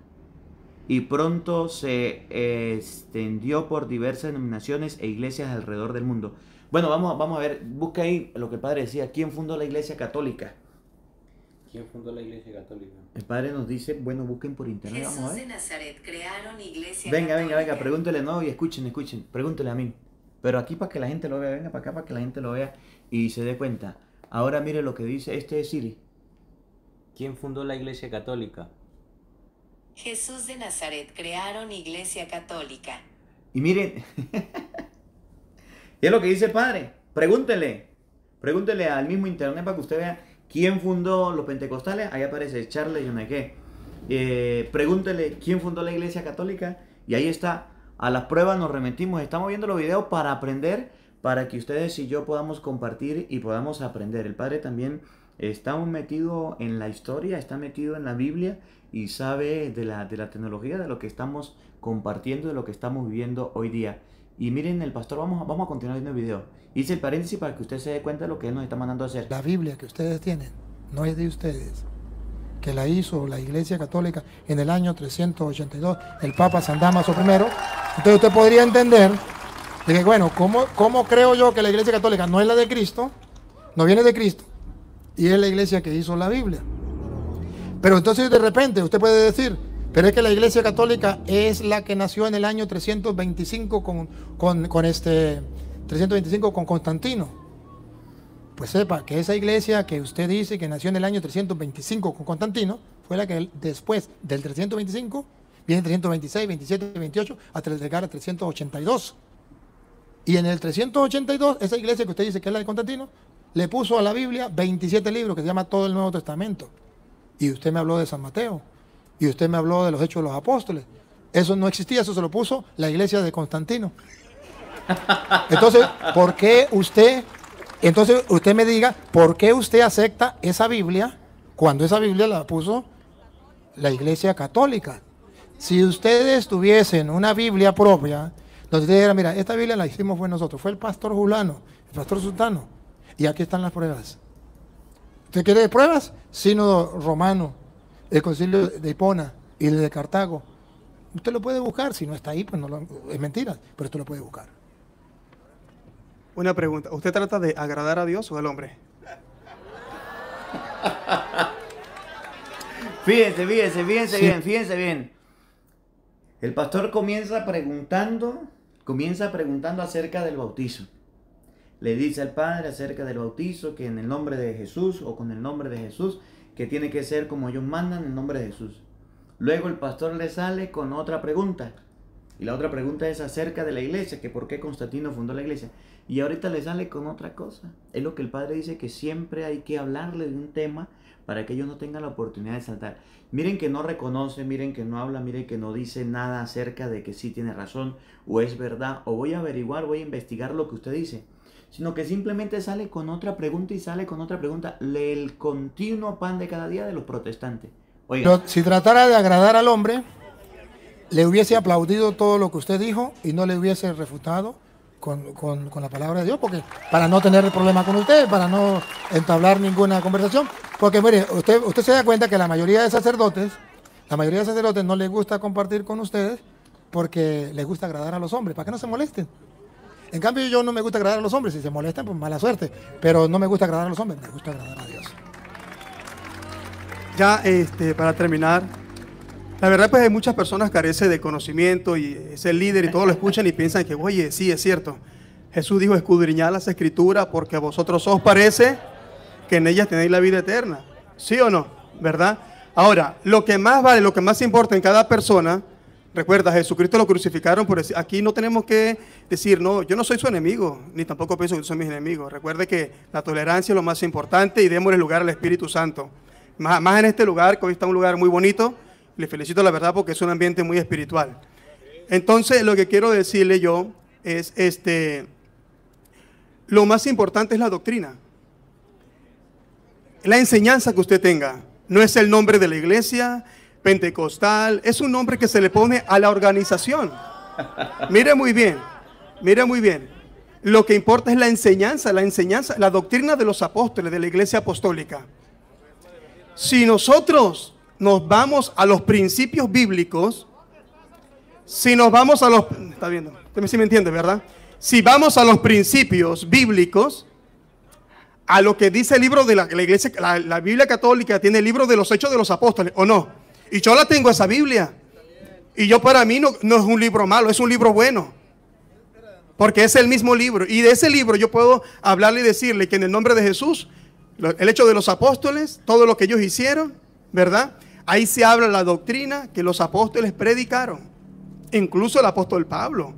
y pronto se eh, extendió por diversas denominaciones e iglesias alrededor del mundo. Bueno, vamos, vamos a ver, busca ahí lo que el padre decía, ¿quién fundó la iglesia católica? ¿Quién fundó la iglesia católica? El padre nos dice, bueno, busquen por internet, Jesús vamos a de ver. Nazaret crearon iglesia Venga, venga, venga, pregúntele, no, y escuchen, escuchen, pregúntele a mí. Pero aquí para que la gente lo vea, venga para acá para que la gente lo vea y se dé cuenta. Ahora mire lo que dice, este es Siri. ¿Quién fundó la iglesia católica? Jesús de Nazaret crearon iglesia católica. Y miren, es lo que dice el padre. Pregúntele, pregúntele al mismo internet para que usted vea quién fundó los pentecostales. Ahí aparece Charles yo no sé qué. Eh, pregúntele quién fundó la iglesia católica. Y ahí está. A las pruebas nos remitimos. Estamos viendo los videos para aprender, para que ustedes y yo podamos compartir y podamos aprender. El padre también está metido en la historia, está metido en la Biblia y sabe de la, de la tecnología, de lo que estamos compartiendo, de lo que estamos viviendo hoy día. Y miren, el pastor, vamos, vamos a continuar viendo el video. Hice el paréntesis para que usted se dé cuenta de lo que él nos está mandando a hacer. La Biblia que ustedes tienen no es de ustedes, que la hizo la Iglesia Católica en el año 382, el Papa San Damaso I. Entonces usted podría entender de que, bueno, ¿cómo, ¿cómo creo yo que la Iglesia Católica no es la de Cristo? No viene de Cristo. Y es la iglesia que hizo la Biblia. Pero entonces de repente usted puede decir, pero es que la Iglesia Católica es la que nació en el año 325 con, con, con este 325 con Constantino. Pues sepa que esa iglesia que usted dice que nació en el año 325 con Constantino fue la que después del 325 viene 326, 27, 28 hasta llegar a 382. Y en el 382, esa iglesia que usted dice que es la de Constantino, le puso a la Biblia 27 libros que se llama todo el Nuevo Testamento. Y usted me habló de San Mateo. Y usted me habló de los Hechos de los Apóstoles. Eso no existía, eso se lo puso la iglesia de Constantino. Entonces, ¿por qué usted, entonces usted me diga, ¿por qué usted acepta esa Biblia cuando esa Biblia la puso la iglesia católica? Si ustedes tuviesen una Biblia propia, donde usted dijera, mira, esta Biblia la hicimos fue nosotros, fue el pastor Julano, el pastor Sultano, y aquí están las pruebas. ¿Usted quiere pruebas? Sínodo romano, el concilio de Hipona y el de Cartago. Usted lo puede buscar, si no está ahí, pues no lo- es mentira, pero usted lo puede buscar. Una pregunta. ¿Usted trata de agradar a Dios o al hombre? Fíjense, fíjense, fíjense Sí. bien, fíjense bien. El pastor comienza preguntando, comienza preguntando acerca del bautizo. Le dice al padre acerca del bautizo que en el nombre de Jesús o con el nombre de Jesús, que tiene que ser como ellos mandan en el nombre de Jesús. Luego el pastor le sale con otra pregunta. Y la otra pregunta es acerca de la iglesia, que por qué Constantino fundó la iglesia. Y ahorita le sale con otra cosa. Es lo que el padre dice que siempre hay que hablarle de un tema para que ellos no tengan la oportunidad de saltar. Miren que no reconoce, miren que no habla, miren que no dice nada acerca de que sí tiene razón o es verdad o voy a averiguar, voy a investigar lo que usted dice. Sino que simplemente sale con otra pregunta y sale con otra pregunta. El continuo pan de cada día de los protestantes. Oiga, si tratara de agradar al hombre, le hubiese aplaudido todo lo que usted dijo y no le hubiese refutado con, con- con la palabra de Dios, porque para no tener problema con usted, para no entablar ninguna conversación. Porque mire, usted, usted se da cuenta que la mayoría de sacerdotes, la mayoría de sacerdotes no les gusta compartir con ustedes porque les gusta agradar a los hombres, para que no se molesten. En cambio, yo no me gusta agradar a los hombres, si se molestan, pues mala suerte, pero no me gusta agradar a los hombres, me gusta agradar a Dios. Ya este, para terminar, la verdad pues hay muchas personas carecen de conocimiento y es el líder y todos lo escuchan y piensan que, oye, sí, es cierto. Jesús dijo, escudriñad las escrituras porque a vosotros os parece que en ellas tenéis la vida eterna. ¿Sí o no? ¿Verdad? Ahora, lo que más vale, lo que más importa en cada persona, recuerda, Jesucristo lo crucificaron por decir, aquí no tenemos que decir, no, yo no soy su enemigo, ni tampoco pienso que son mis enemigos. Recuerde que la tolerancia es lo más importante y démosle lugar al Espíritu Santo. Más, más en este lugar, que hoy está un lugar muy bonito, le felicito la verdad porque es un ambiente muy espiritual. Entonces, lo que quiero decirle yo es, este, lo más importante es la doctrina. La enseñanza que usted tenga. No es el nombre de la iglesia pentecostal, es un nombre que se le pone a la organización. Mire muy bien, mire muy bien. Lo que importa es la enseñanza, la enseñanza, la doctrina de los apóstoles de la iglesia apostólica. Si nosotros nos vamos a los principios bíblicos, si nos vamos a los... Está viendo, usted me entiende, ¿verdad? Si vamos a los principios bíblicos, a lo que dice el libro de la, la iglesia, la, Biblia católica tiene el libro de los hechos de los apóstoles, ¿o no? Y yo la tengo esa Biblia. Y yo para mí no, no es un libro malo, es un libro bueno. Porque es el mismo libro. Y de ese libro yo puedo hablarle y decirle que en el nombre de Jesús, el hecho de los apóstoles, todo lo que ellos hicieron, ¿verdad? Ahí se habla la doctrina que los apóstoles predicaron. Incluso el apóstol Pablo,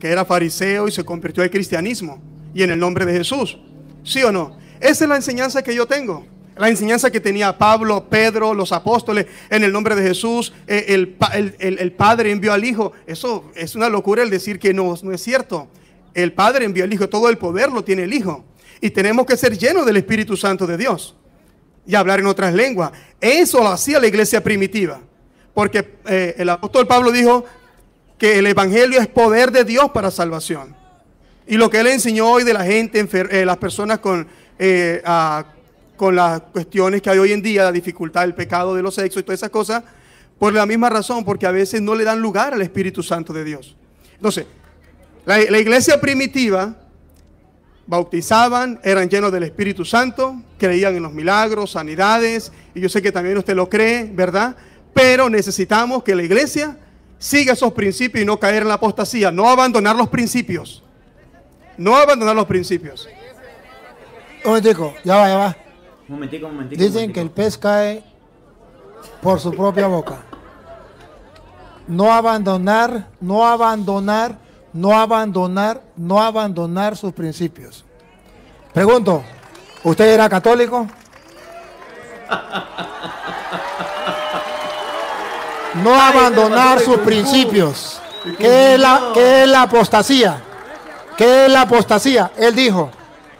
que era fariseo y se convirtió al cristianismo. Y en el nombre de Jesús. ¿Sí o no? Esa es la enseñanza que yo tengo. La enseñanza que tenía Pablo, Pedro, los apóstoles, en el nombre de Jesús, eh, el, el- el Padre envió al Hijo. Eso es una locura el decir que no, no es cierto. El Padre envió al Hijo, todo el poder lo tiene el Hijo. Y tenemos que ser llenos del Espíritu Santo de Dios y hablar en otras lenguas. Eso lo hacía la iglesia primitiva. Porque eh, el apóstol Pablo dijo que el Evangelio es poder de Dios para salvación. Y lo que él enseñó hoy de la gente, eh, las personas con, eh, con las cuestiones que hay hoy en día, la dificultad, el pecado de los sexos y todas esas cosas, por la misma razón, porque a veces no le dan lugar al Espíritu Santo de Dios. Entonces, la iglesia primitiva bautizaban, eran llenos del Espíritu Santo, creían en los milagros, sanidades, y yo sé que también usted lo cree, ¿verdad? Pero necesitamos que la iglesia siga esos principios y no caer en la apostasía, no abandonar los principios. No abandonar los principios. Un momentico, ya va, ya va. Un momentico, un momentico. Dicen que el pez cae por su propia boca. No abandonar, no abandonar, no abandonar, no abandonar sus principios. Pregunto, ¿usted era católico? No abandonar sus principios. ¿Qué es la, qué es la apostasía? ¿Qué es la apostasía? Él dijo,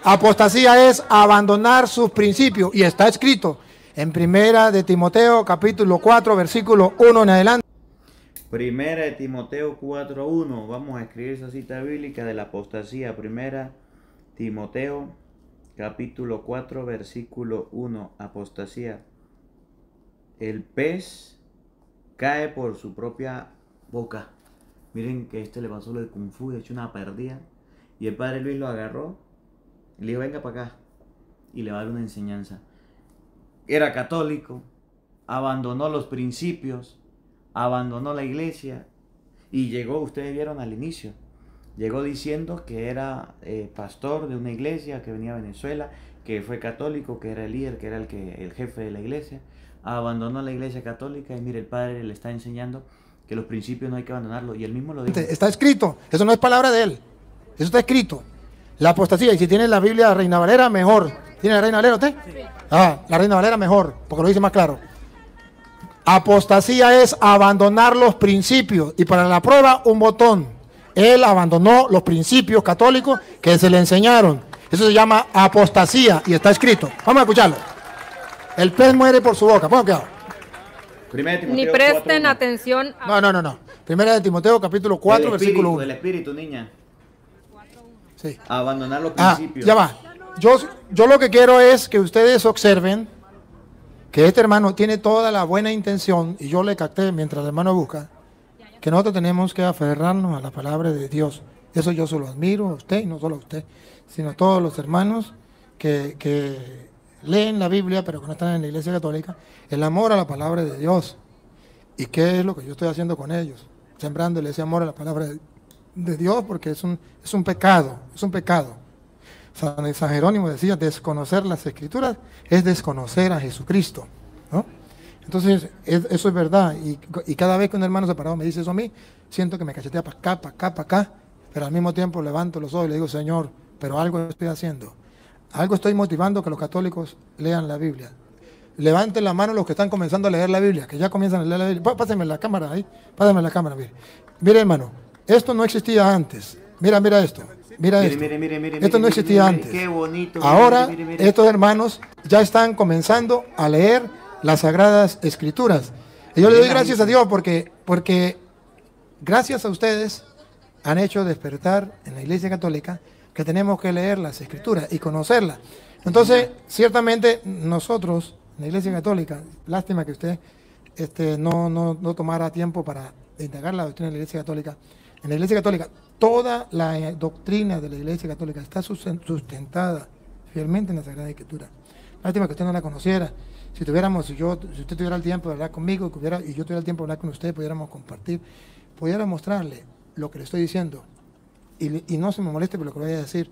apostasía es abandonar sus principios y está escrito en primera de Timoteo capítulo 4 versículo 1 en adelante. Primera de Timoteo 4.1. Vamos a escribir esa cita bíblica de la apostasía. Primera Timoteo capítulo 4 versículo 1. Apostasía. El pez cae por su propia boca. Miren que este le pasó lo de Kung Fu, de hecho una perdida. Y el padre Luis lo agarró y le dijo, venga para acá. Y le va a dar una enseñanza. Era católico, abandonó los principios, abandonó la iglesia y llegó, ustedes vieron al inicio, llegó diciendo que era eh, pastor de una iglesia que venía a Venezuela, que fue católico, que era el líder, que era el, que, el jefe de la iglesia, abandonó la iglesia católica y mire, el padre le está enseñando que los principios no hay que abandonarlos y él mismo lo dijo. Está escrito, eso no es palabra de él, eso está escrito. La apostasía, y si tiene la Biblia Reina Valera, mejor. ¿Tiene la Reina Valera usted? Ah, la Reina Valera mejor, porque lo dice más claro. Apostasía es abandonar los principios y para la prueba un botón. Él abandonó los principios católicos que se le enseñaron. Eso se llama apostasía y está escrito. Vamos a escucharlo. El pez muere por su boca. Ponga cuidado. Primera de Ni presten 4:1. atención a No, no, no, no. Primera de Timoteo, capítulo 4, el versículo espíritu, 1. El espíritu, niña. Sí. Abandonar los Ah, principios. ya va. Yo, yo lo que quiero es que ustedes observen que este hermano tiene toda la buena intención, y yo le capté mientras el hermano busca, que nosotros tenemos que aferrarnos a la palabra de Dios. Eso yo se lo admiro a usted, y no solo a usted, sino a todos los hermanos que, que leen la Biblia, pero que no están en la iglesia católica, el amor a la palabra de Dios. ¿Y qué es lo que yo estoy haciendo con ellos? Sembrándole ese amor a la palabra de, Dios, porque es un, es un pecado, es un pecado. San, San Jerónimo decía, desconocer las escrituras es desconocer a Jesucristo. Entonces, es- eso es verdad. Y, cada vez que un hermano separado me dice eso a mí, siento que me cachetea para acá, para acá, para acá, pero al mismo tiempo levanto los ojos y le digo, Señor, pero algo estoy haciendo. Algo estoy motivando que los católicos lean la Biblia. Levanten la mano los que están comenzando a leer la Biblia, que ya comienzan a leer la Biblia. Pá- Pásenme la cámara ahí, pásenme la cámara, mire. Mire, hermano, esto no existía antes. Mira, mira esto. Mira Mire, esto. mire, mire, mire, esto no existía antes. Qué bonito. mire, Ahora, estos hermanos ya están comenzando a leer las sagradas escrituras. Y yo le doy gracias a. Dios porque, porque gracias a ustedes han hecho despertar en la Iglesia Católica que tenemos que leer las escrituras y conocerlas. Entonces, ciertamente nosotros, en la Iglesia Católica, lástima que usted este, no, no, no tomara tiempo para indagar la doctrina de la Iglesia Católica. En la Iglesia Católica, toda la eh, doctrina de la Iglesia Católica está susten- sustentada fielmente en la Sagrada Escritura. Lástima que usted no la conociera. Si tuviéramos, si, yo, si usted tuviera el tiempo de hablar conmigo y yo tuviera el tiempo de hablar con usted, pudiéramos compartir, pudiera mostrarle lo que le estoy diciendo. Y, y no se me moleste por lo que voy a decir.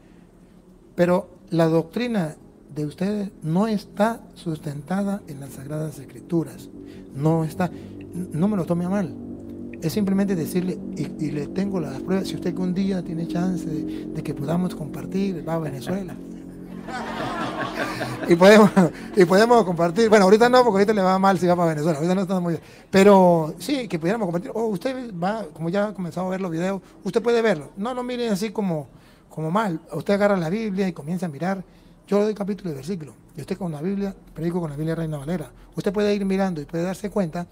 Pero la doctrina de ustedes no está sustentada en las Sagradas Escrituras. No está. No me lo tome a mal. Es simplemente decirle, y, y le tengo las pruebas, si usted que un día tiene chance de, de que podamos compartir, va a Venezuela. y podemos y podemos compartir. Bueno, ahorita no, porque ahorita le va mal si va para Venezuela. Ahorita no está muy bien. Pero sí, que pudiéramos compartir. O usted va, como ya ha comenzado a ver los videos, usted puede verlo. No lo mire así como, como mal. Usted agarra la Biblia y comienza a mirar. Yo le doy capítulo y versículo. Y usted con la Biblia, predico con la Biblia Reina Valera. Usted puede ir mirando y puede darse cuenta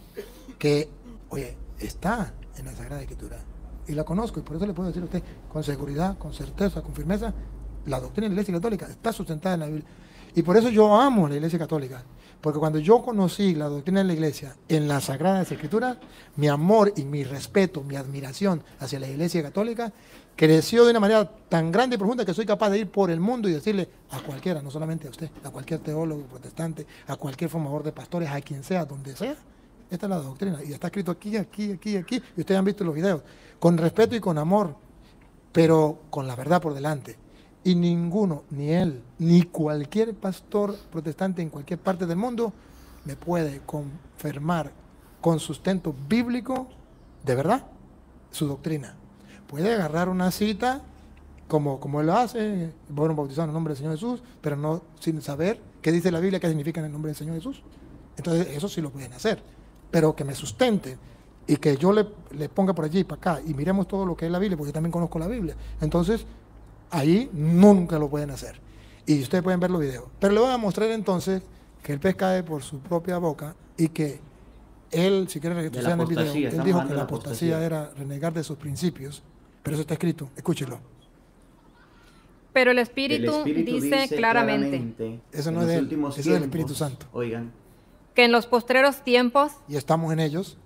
que, oye, está en la Sagrada Escritura. Y la conozco, y por eso le puedo decir a usted con seguridad, con certeza, con firmeza, la doctrina de la Iglesia Católica está sustentada en la Biblia. Y por eso yo amo la Iglesia Católica. Porque cuando yo conocí la doctrina de la Iglesia en las Sagradas Escrituras, mi amor y mi respeto, mi admiración hacia la Iglesia Católica creció de una manera tan grande y profunda que soy capaz de ir por el mundo y decirle a cualquiera, no solamente a usted, a cualquier teólogo protestante, a cualquier formador de pastores, a quien sea, donde sea, esta es la doctrina. Y está escrito aquí, aquí, aquí, aquí. Y ustedes han visto los videos. Con respeto y con amor, pero con la verdad por delante. Y ninguno, ni él, ni cualquier pastor protestante en cualquier parte del mundo me puede confirmar con sustento bíblico, de verdad, su doctrina. Puede agarrar una cita, como, como él lo hace, fueron bautizados en el nombre del Señor Jesús, pero no sin saber qué dice la Biblia, qué significa en el nombre del Señor Jesús. Entonces, eso sí lo pueden hacer, pero que me sustenten y que yo le, le ponga por allí, para acá, y miremos todo lo que es la Biblia, porque yo también conozco la Biblia. Entonces, ahí nunca lo pueden hacer. Y ustedes pueden ver los videos. Pero le voy a mostrar entonces que el pez cae por su propia boca y que él, si quiere De retroceder la en el video, él dijo que la apostasía apostasía. era renegar de sus principios. Pero eso está escrito, escúchelo. Pero el El Espíritu, dice, claramente, Eso no en es los de él, últimos eso es del tiempos, Espíritu Santo. Oigan, que en los postreros tiempos Y estamos en ellos.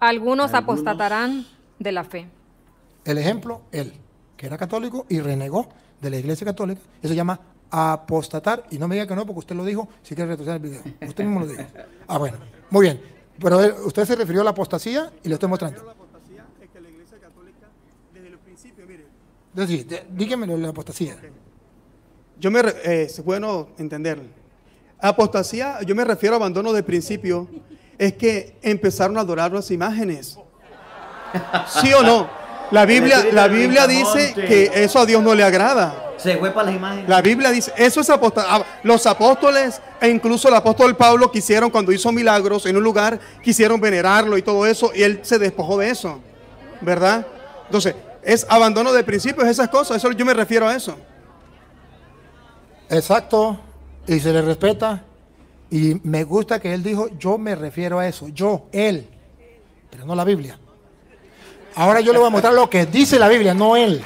algunos, Algunos- apostatarán de la fe. El ejemplo, él, que era católico y renegó de la iglesia católica. Eso se llama apostatar. Y no me diga que no, porque usted lo dijo, si quiere retroceder el video. Usted mismo lo dijo. Ah, bueno, muy bien. Pero él- usted se refirió a la apostasía y lo estoy mostrando. La apostasía es que la Iglesia Católica, desde el principio, mire, Entonces, sí, de- dígamelo la apostasía. yo me, re- eh, es bueno entender. Apostasía, yo me refiero a abandono de principio, es que empezaron a adorar las imágenes. ¿Sí o no? La Biblia, la Biblia dice que eso a Dios no le agrada. se fue para las imágenes. La Biblia dice, eso es apostar. Los apóstoles e incluso el apóstol Pablo quisieron, cuando hizo milagros en un lugar, quisieron venerarlo y todo eso, y él se despojó de eso, ¿verdad? Entonces, es abandono de principios, esas cosas, eso yo me refiero a eso. Exacto. Y se le respeta. Y me gusta que él dijo, yo me refiero a eso. Yo, él. Pero no la Biblia. Ahora yo le voy a mostrar lo que dice la Biblia, no él.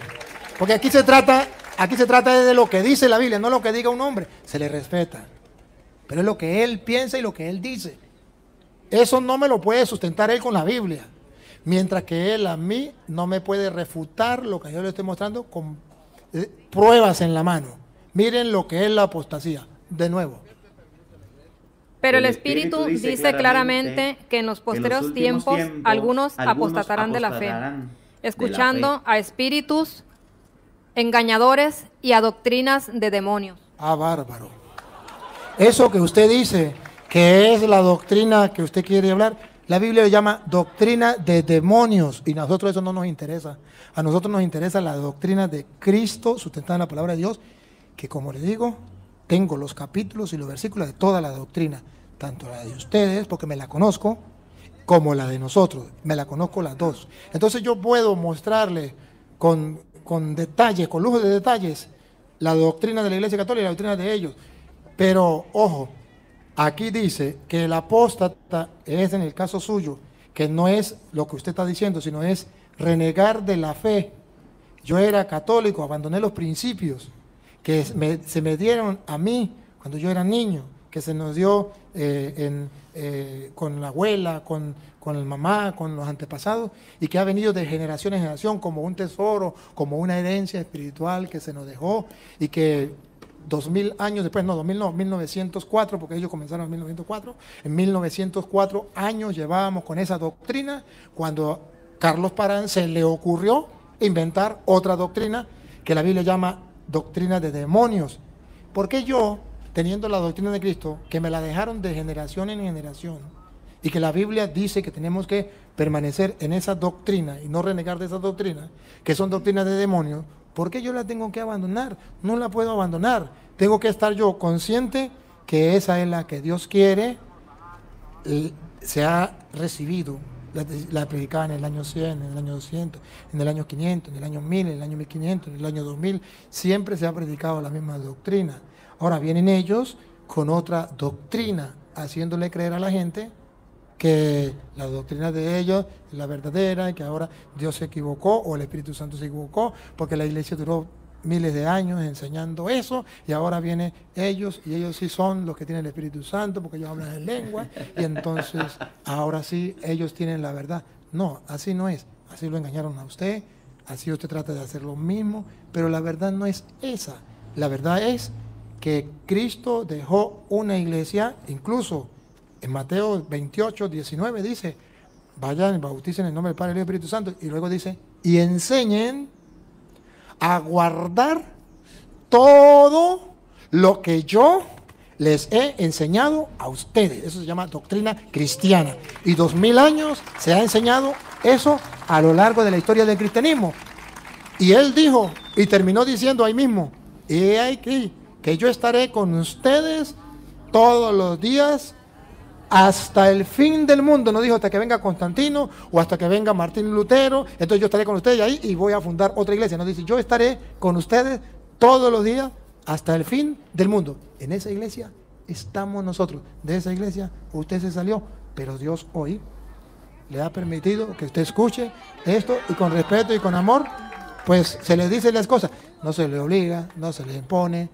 Porque aquí se trata, aquí se trata de lo que dice la Biblia, no lo que diga un hombre. Se le respeta. Pero es lo que él piensa y lo que él dice. Eso no me lo puede sustentar él con la Biblia. Mientras que él a mí no me puede refutar lo que yo le estoy mostrando con eh, pruebas en la mano. Miren lo que es la apostasía. De nuevo. Pero el El Espíritu, dice dice claramente, claramente que en los en últimos tiempos, tiempos algunos, apostatarán de la fe, apostatarán de la escuchando fe. a espíritus engañadores y a doctrinas de demonios. Ah, bárbaro. Eso que usted dice que es la doctrina que usted quiere hablar, la Biblia le llama doctrina de demonios y a nosotros eso no nos interesa. A nosotros nos interesa la doctrina de Cristo sustentada en la palabra de Dios, que como le digo, tengo los capítulos y los versículos de toda la doctrina, tanto la de ustedes, porque me la conozco, como la de nosotros. Me la conozco las dos. Entonces yo puedo mostrarle con, con detalles, con lujo de detalles, la doctrina de la Iglesia Católica y la doctrina de ellos. Pero, ojo, aquí dice que el apóstata es en el caso suyo, que no es lo que usted está diciendo, sino es renegar de la fe. Yo era católico, abandoné los principios que se me dieron a mí cuando yo era niño, que se nos dio eh, eh, con la abuela, con, con la mamá, con los antepasados, y que ha venido de generación en generación como un tesoro, como una herencia espiritual que se nos dejó, y que dos mil años después, no, 2000 no, 1904, porque ellos comenzaron en 1904, en 1904 años llevábamos con esa doctrina, cuando Carlos Parán se le ocurrió inventar otra doctrina que la Biblia llama doctrina de demonios. Porque yo, teniendo la doctrina de Cristo, que me la dejaron de generación en generación, y que la Biblia dice que tenemos que permanecer en esa doctrina y no renegar de esa doctrina, que son doctrinas de demonios, ¿por qué yo la tengo que abandonar? No la puedo abandonar. Tengo que estar yo consciente que esa es la que Dios quiere, eh, se ha recibido, la, la predicada en el año 100, en el año 200, en el año 500, en el año 1000, en el año 1500, en el año 2000, siempre se ha predicado la misma doctrina. Ahora vienen ellos con otra doctrina, haciéndole creer a la gente que la doctrina de ellos es la verdadera y que ahora Dios se equivocó o el Espíritu Santo se equivocó porque la iglesia duró miles de años enseñando eso y ahora vienen ellos y ellos sí son los que tienen el Espíritu Santo porque ellos hablan en lengua y entonces ahora sí ellos tienen la verdad. No, así no es. Así lo engañaron a usted, así usted trata de hacer lo mismo, pero la verdad no es esa. La verdad es que Cristo dejó una iglesia, incluso en Mateo 28, 19 dice, vayan y bauticen en el nombre del Padre y del Espíritu Santo, y luego dice, y enseñen a guardar todo lo que yo les he enseñado a ustedes. Eso se llama doctrina cristiana. Y dos mil años se ha enseñado eso a lo largo de la historia del cristianismo. Y él dijo, y terminó diciendo ahí mismo, y he aquí que yo estaré con ustedes todos los días hasta el fin del mundo. No dijo hasta que venga Constantino o hasta que venga Martín Lutero. Entonces yo estaré con ustedes ahí y voy a fundar otra iglesia. No dice, yo estaré con ustedes todos los días hasta el fin del mundo. En esa iglesia estamos nosotros. De esa iglesia usted se salió, pero Dios hoy le ha permitido que usted escuche esto y con respeto y con amor, pues se le dicen las cosas. No se le obliga, no se le impone.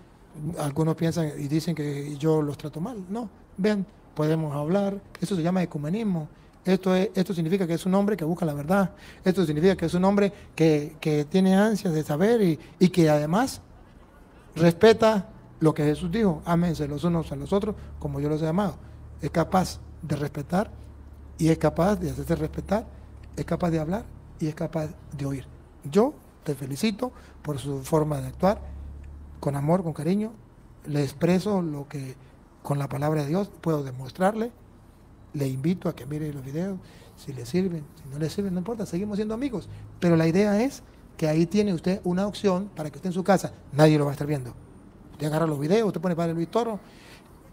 Algunos piensan y dicen que yo los trato mal. No, ven, podemos hablar. Eso se llama ecumenismo. Esto, es, esto significa que es un hombre que busca la verdad. Esto significa que es un hombre que, que tiene ansias de saber y, y que además respeta lo que Jesús dijo. Ámense los unos a los otros como yo los he amado. Es capaz de respetar y es capaz de hacerse respetar, es capaz de hablar y es capaz de oír. Yo te felicito por su forma de actuar, con amor, con cariño, le expreso lo que con la palabra de Dios puedo demostrarle, le invito a que mire los videos, si le sirven, si no le sirven, no importa, seguimos siendo amigos, pero la idea es que ahí tiene usted una opción para que usted en su casa, nadie lo va a estar viendo. Usted agarra los videos, usted pone Padre Luis Toro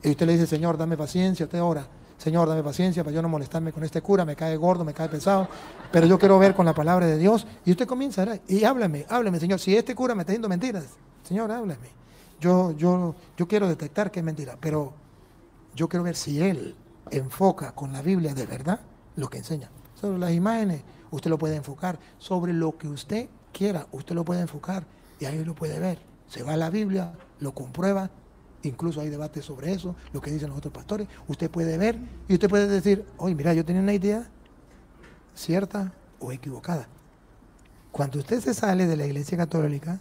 y usted le dice, Señor, dame paciencia, usted ora. Señor, dame paciencia para yo no molestarme con este cura, me cae gordo, me cae pesado, pero yo quiero ver con la palabra de Dios. Y usted comienza, y háblame, háblame, Señor. Si este cura me está diciendo mentiras, Señor, háblame. Yo, yo, yo quiero detectar que es mentira, pero yo quiero ver si él enfoca con la Biblia de verdad lo que enseña. Sobre las imágenes, usted lo puede enfocar. Sobre lo que usted quiera, usted lo puede enfocar y ahí lo puede ver. Se va a la Biblia, lo comprueba, incluso hay debates sobre eso, lo que dicen los otros pastores. Usted puede ver y usted puede decir, oye, mira, yo tenía una idea cierta o equivocada. Cuando usted se sale de la iglesia católica,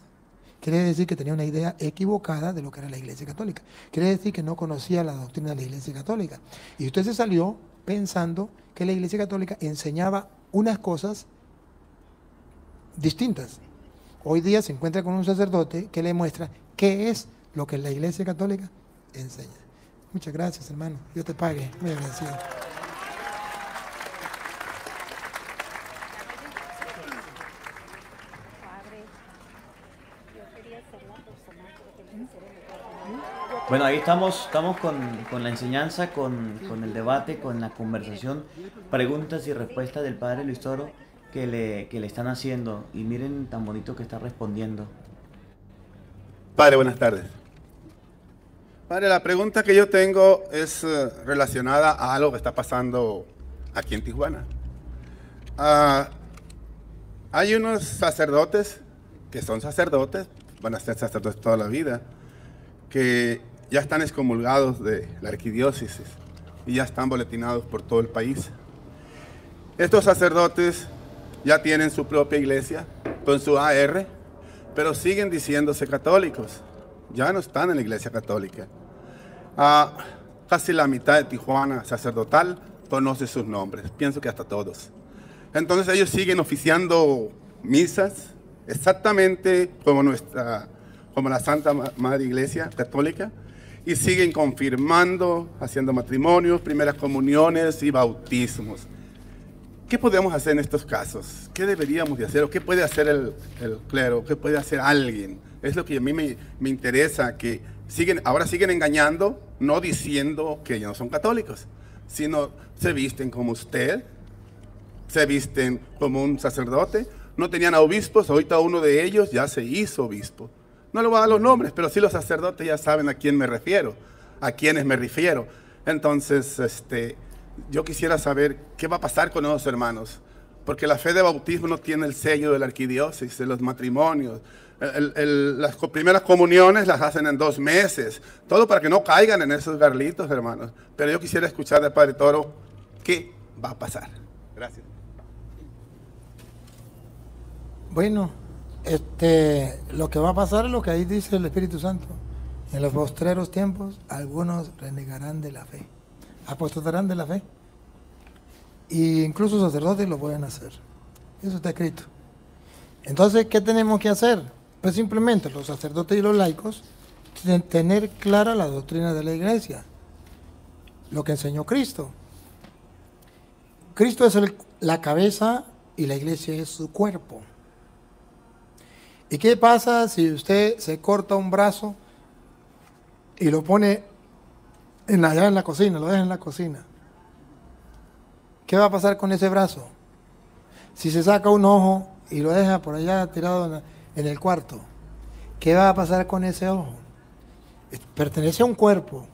quiere decir que tenía una idea equivocada de lo que era la iglesia católica. Quiere decir que no conocía la doctrina de la iglesia católica. Y usted se salió pensando que la iglesia católica enseñaba unas cosas distintas. Hoy día se encuentra con un sacerdote que le muestra qué es lo que la iglesia católica enseña. Muchas gracias, hermano. Dios te pague. Muy agradecido. Bueno, ahí estamos, estamos con, con la enseñanza, con, con el debate, con la conversación, preguntas y respuestas del padre Luis Toro que le, que le están haciendo. Y miren tan bonito que está respondiendo. Padre, buenas tardes. Padre, la pregunta que yo tengo es eh, relacionada a algo que está pasando aquí en Tijuana. Ah, hay unos sacerdotes que son sacerdotes, van a ser sacerdotes toda la vida, que ya están excomulgados de la arquidiócesis y ya están boletinados por todo el país. Estos sacerdotes ya tienen su propia iglesia con su AR, pero siguen diciéndose católicos. Ya no están en la iglesia católica. Ah, casi la mitad de Tijuana sacerdotal conoce sus nombres, pienso que hasta todos. Entonces ellos siguen oficiando misas exactamente como nuestra como la Santa Madre Iglesia Católica y siguen confirmando, haciendo matrimonios, primeras comuniones y bautismos. ¿Qué podemos hacer en estos casos? ¿Qué deberíamos de hacer? ¿O qué puede hacer el, el clero? ¿Qué puede hacer alguien? Es lo que a mí me, me, interesa, que siguen, ahora siguen engañando, no diciendo que ellos no son católicos, sino se visten como usted, se visten como un sacerdote, no tenían a obispos, ahorita uno de ellos ya se hizo obispo. No le voy a dar los nombres, pero sí los sacerdotes ya saben a quién me refiero, a quiénes me refiero. Entonces, este, yo quisiera saber qué va a pasar con esos hermanos, porque la fe de bautismo no tiene el sello de la arquidiócesis, de los matrimonios. Las primeras comuniones las hacen en dos meses, todo para que no caigan en esos garlitos, hermanos. Pero yo quisiera escuchar del Padre Toro qué va a pasar. Gracias. Bueno, este, lo que va a pasar es lo que ahí dice el Espíritu Santo. En los postreros tiempos, algunos renegarán de la fe, apostatarán de la fe. Y incluso sacerdotes lo pueden hacer. Eso está escrito. Entonces, ¿qué tenemos que hacer? Pues simplemente los sacerdotes y los laicos tener clara la doctrina de la iglesia, lo que enseñó Cristo. Cristo es la cabeza y la iglesia es su cuerpo. ¿Y qué pasa si usted se corta un brazo y lo pone en allá en la cocina, lo deja en la cocina? ¿Qué va a pasar con ese brazo? Si se saca un ojo y lo deja por allá tirado en el cuarto, ¿qué va a pasar con ese ojo? Pertenece a un cuerpo,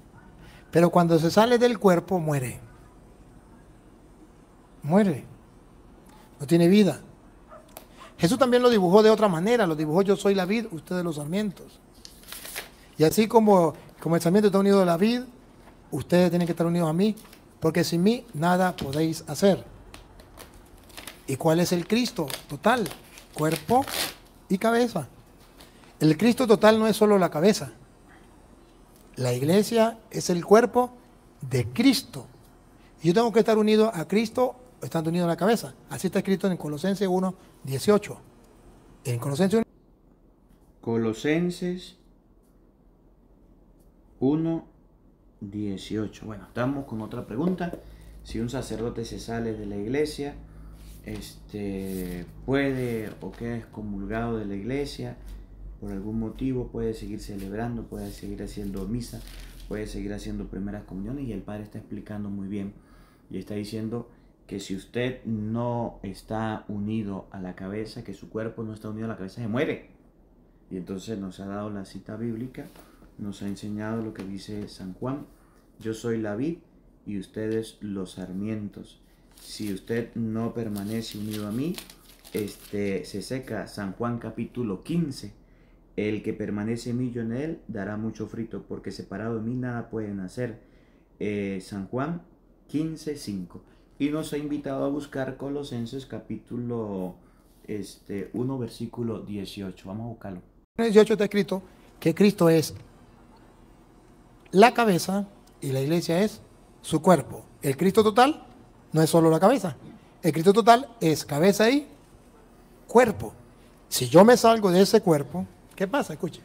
pero cuando se sale del cuerpo muere. Muere. No tiene vida. Jesús también lo dibujó de otra manera, lo dibujó yo soy la vid, ustedes los sarmientos. Y así como, como el sarmiento está unido a la vid, ustedes tienen que estar unidos a mí, porque sin mí nada podéis hacer. ¿Y cuál es el Cristo total? Cuerpo y cabeza. El Cristo total no es solo la cabeza. La iglesia es el cuerpo de Cristo. Yo tengo que estar unido a Cristo estando unido a la cabeza. Así está escrito en Colosenses 1, 18. En Colosenses 1. Colosenses 1, 18. Bueno, estamos con otra pregunta. Si un sacerdote se sale de la iglesia, este, puede o queda excomulgado de la iglesia por algún motivo, puede seguir celebrando, puede seguir haciendo misa, puede seguir haciendo primeras comuniones y el padre está explicando muy bien y está diciendo que si usted no está unido a la cabeza, que su cuerpo no está unido a la cabeza, se muere. Y entonces nos ha dado la cita bíblica, nos ha enseñado lo que dice San Juan, yo soy la vid y ustedes los sarmientos. si usted no permanece unido a mí, este, se seca. San Juan capítulo 15. El que permanece en mí, yo en él, dará mucho frito, porque separado de mí nada pueden hacer. Eh, San Juan 15, 5. Y nos ha invitado a buscar Colosenses capítulo este, 1, versículo 18. Vamos a buscarlo. En el 18 está escrito que Cristo es la cabeza y la iglesia es su cuerpo. El Cristo total no es solo la cabeza. El Cristo total es cabeza y cuerpo. Si yo me salgo de ese cuerpo, ¿qué pasa? Escuche.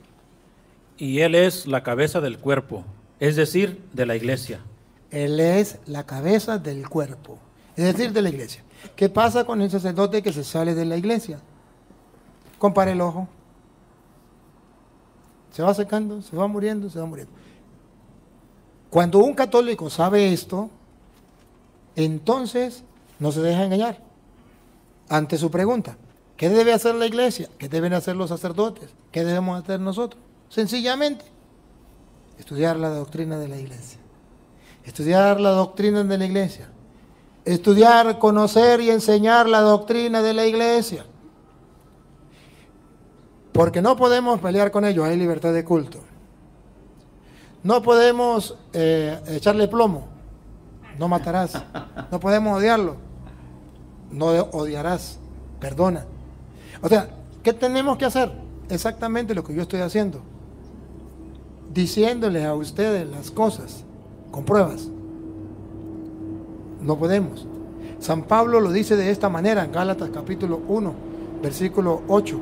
Y Él es la cabeza del cuerpo, es decir, de la iglesia. Él es la cabeza del cuerpo, es decir, de la iglesia. ¿Qué pasa con el sacerdote que se sale de la iglesia? Compare el ojo. Se va secando, se va muriendo, se va muriendo. Cuando un católico sabe esto, entonces no se deja engañar ante su pregunta. ¿Qué debe hacer la iglesia? ¿Qué deben hacer los sacerdotes? ¿Qué debemos hacer nosotros? Sencillamente, estudiar la doctrina de la iglesia. Estudiar la doctrina de la iglesia. Estudiar, conocer y enseñar la doctrina de la iglesia. Porque no podemos pelear con ellos, hay libertad de culto. No podemos eh, echarle plomo, no matarás. No podemos odiarlo, no odiarás, perdona. O sea, ¿qué tenemos que hacer? Exactamente lo que yo estoy haciendo. Diciéndoles a ustedes las cosas con pruebas. No podemos. San Pablo lo dice de esta manera en Gálatas capítulo 1, versículo 8.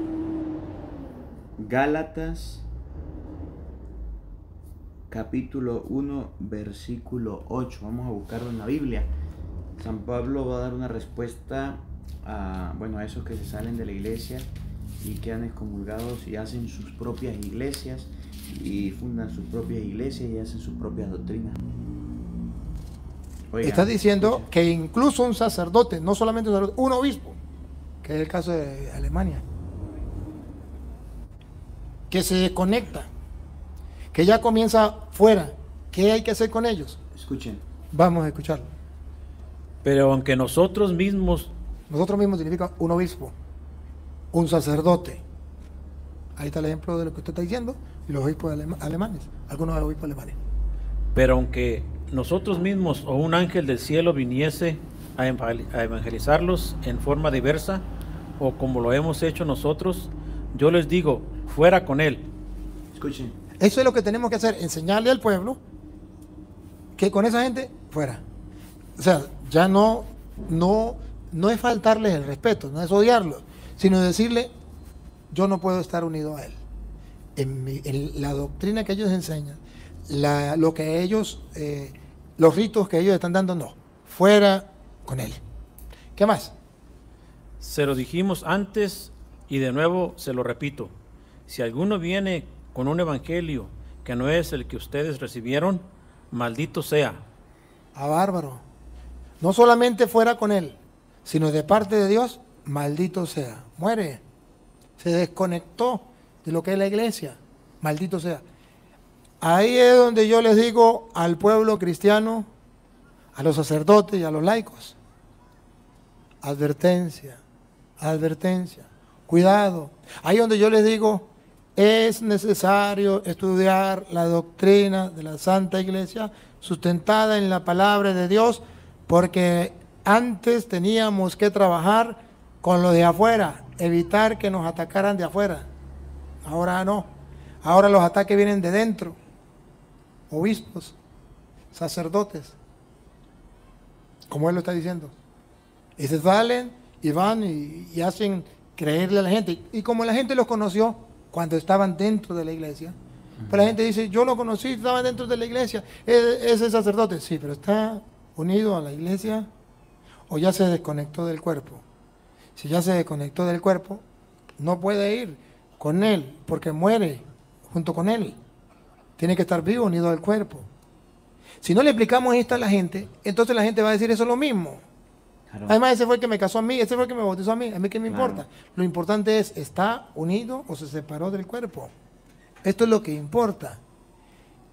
Gálatas capítulo 1, versículo 8. Vamos a buscarlo en la Biblia. San Pablo va a dar una respuesta a, bueno, a esos que se salen de la iglesia y quedan excomulgados y hacen sus propias iglesias y fundan sus propias iglesias y hacen sus propias doctrinas. Oiga, Está diciendo que incluso un sacerdote, no solamente un sacerdote, un obispo, que es el caso de Alemania, que se desconecta, que ya comienza fuera, ¿qué hay que hacer con ellos? Escuchen. Vamos a escucharlo. Pero aunque nosotros mismos, Nosotros mismos significa un obispo, un sacerdote. Ahí está el ejemplo de lo que usted está diciendo y los obispos alema- alemanes, algunos obispos alemanes. pero aunque nosotros mismos o un ángel del cielo viniese a evangel- a evangelizarlos en forma diversa, o como lo hemos hecho nosotros, yo les digo, fuera con él. Escuchen. Eso es lo que tenemos que hacer, enseñarle al pueblo que con esa gente fuera. O sea, ya no, no, no es faltarles el respeto, no es odiarlos, sino decirle, yo no puedo estar unido a él. En, mi- en la doctrina que ellos enseñan, la- lo que ellos, eh, los ritos que ellos están dando, no. Fuera con él. ¿Qué más? Se lo dijimos antes y de nuevo se lo repito. Si alguno viene con un evangelio que no es el que ustedes recibieron, maldito sea. A bárbaro. No solamente fuera con él, sino de parte de Dios, maldito sea. Muere. Se desconectó de lo que es la iglesia. Maldito sea. Ahí es donde yo les digo al pueblo cristiano, a los sacerdotes y a los laicos. Advertencia, advertencia, cuidado. Ahí donde yo les digo, es necesario estudiar la doctrina de la Santa Iglesia sustentada en la palabra de Dios, porque antes teníamos que trabajar con lo de afuera, evitar que nos atacaran de afuera. Ahora no. Ahora los ataques vienen de dentro. Obispos, sacerdotes, como él lo está diciendo. Y se salen y van y, y hacen creerle a la gente. Y como la gente los conoció cuando estaban dentro de la iglesia, pues la gente dice, yo lo conocí, estaba dentro de la iglesia, es, es el sacerdote. Sí, pero está unido a la iglesia o ya se desconectó del cuerpo. Si ya se desconectó del cuerpo, no puede ir con él porque muere junto con él. Tiene que estar vivo, unido al cuerpo. Si no le explicamos esto a la gente, entonces la gente va a decir eso es lo mismo. Claro. Además, ese fue el que me casó a mí, ese fue el que me bautizó a mí. A mí qué me Claro. importa. Lo importante es, ¿está unido o se separó del cuerpo? Esto es lo que importa.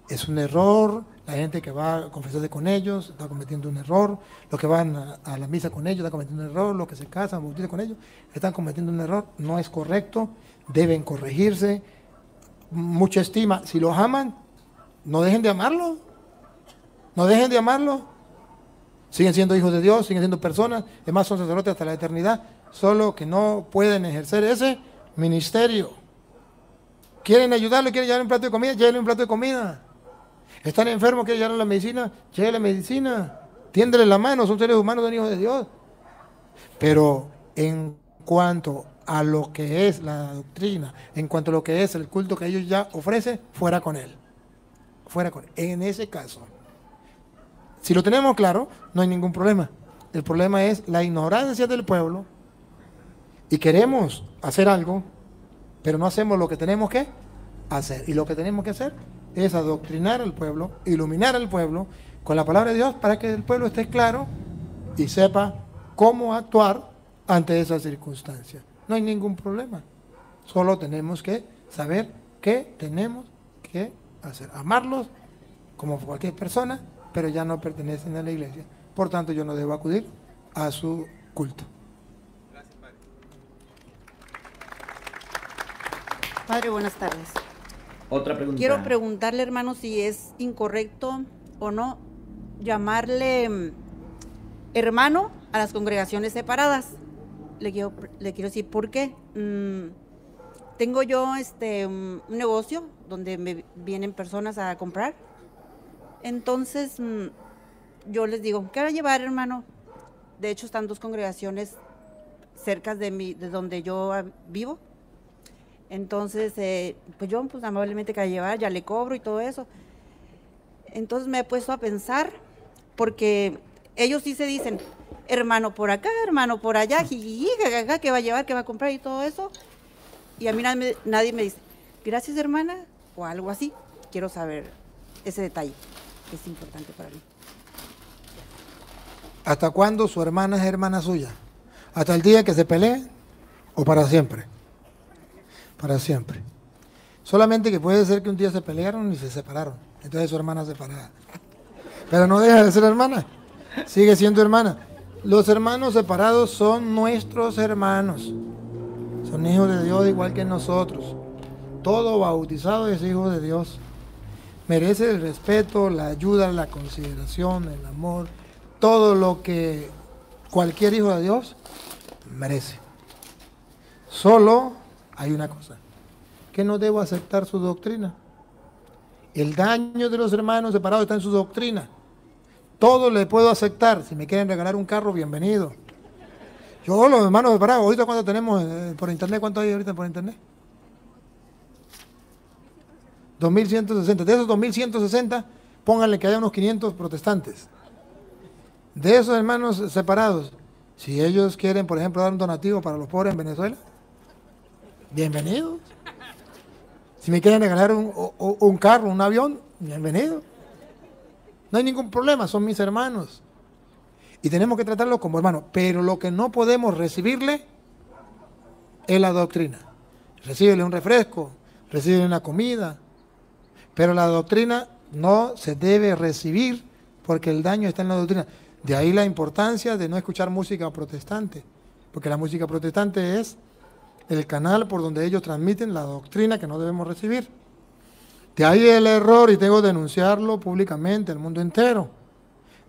Es un error La gente que va a confesarse con ellos está cometiendo un error. Los que van a, a la misa con ellos están cometiendo un error. Los que se casan, bautizan con ellos, están cometiendo un error. No es correcto. Deben corregirse. Mucha estima. Si los aman, no dejen de amarlos. No dejen de amarlos. Siguen siendo hijos de Dios, siguen siendo personas. Además son sacerdotes hasta la eternidad. Solo que no pueden ejercer ese ministerio. Quieren ayudarlo, quieren llevar un plato de comida, llévenle un plato de comida. Están enfermos, quieren llevar la medicina, llévenle medicina. Tiéndele la mano, son seres humanos, son hijos de Dios. Pero en cuanto a lo que es la doctrina, en cuanto a lo que es el culto que ellos ya ofrecen, fuera con él. Fuera con él. En ese caso, si lo tenemos claro, no hay ningún problema. El problema es la ignorancia del pueblo y queremos hacer algo, pero no hacemos lo que tenemos que hacer. Y lo que tenemos que hacer es adoctrinar al pueblo, iluminar al pueblo con la palabra de Dios para que el pueblo esté claro y sepa cómo actuar ante esas circunstancias. No hay ningún problema. Solo tenemos que saber qué tenemos que hacer. Amarlos como cualquier persona, pero ya no pertenecen a la iglesia. Por tanto, yo no debo acudir a su culto. Padre, buenas tardes. Otra pregunta. Quiero preguntarle, hermano, si es incorrecto o no llamarle mm, hermano a las congregaciones separadas. Le quiero, le quiero decir por qué. Mm, tengo yo este un negocio donde me vienen personas a comprar. Entonces, mm, yo les digo, ¿qué va a llevar, hermano? De hecho, están dos congregaciones cerca de, mi, de donde yo vivo. Entonces, eh, pues yo pues amablemente que a llevar, ya le cobro y todo eso. Entonces me he puesto a pensar, porque ellos sí se dicen, hermano por acá, hermano por allá, que va a llevar, que va a comprar y todo eso. Y a mí nadie, me- nadie me dice, gracias hermana, o algo así. Quiero saber ese detalle, que es importante para mí. ¿Hasta cuándo su hermana es hermana suya? ¿Hasta el día que se peleen o para siempre? Para siempre. Solamente que puede ser que un día se pelearon y se separaron. Entonces su hermana separada. Pero no deja de ser hermana. Sigue siendo hermana. Los hermanos separados son nuestros hermanos. Son hijos de Dios igual que nosotros. Todo bautizado es hijo de Dios. Merece el respeto, la ayuda, la consideración, el amor, todo lo que cualquier hijo de Dios merece. Solo hay una cosa, que no debo aceptar su doctrina. El daño de los hermanos separados está en su doctrina. Todo le puedo aceptar. Si me quieren regalar un carro, bienvenido. Yo, los hermanos separados, ahorita cuánto tenemos eh, por internet, ¿cuánto hay ahorita por internet? 2160. De esos 2160, pónganle que haya unos 500 protestantes. De esos hermanos separados, si ellos quieren, por ejemplo, dar un donativo para los pobres en Venezuela, bienvenidos. Si me quieren regalar un, un carro, un avión, bienvenido. No hay ningún problema, son mis hermanos. Y tenemos que tratarlos como hermanos. Pero lo que no podemos recibirle es la doctrina. Recíbele un refresco, recíbele una comida. Pero la doctrina no se debe recibir porque el daño está en la doctrina. De ahí la importancia de no escuchar música protestante. Porque la música protestante es el canal por donde ellos transmiten la doctrina que no debemos recibir. De ahí el error, y tengo que denunciarlo públicamente al mundo entero.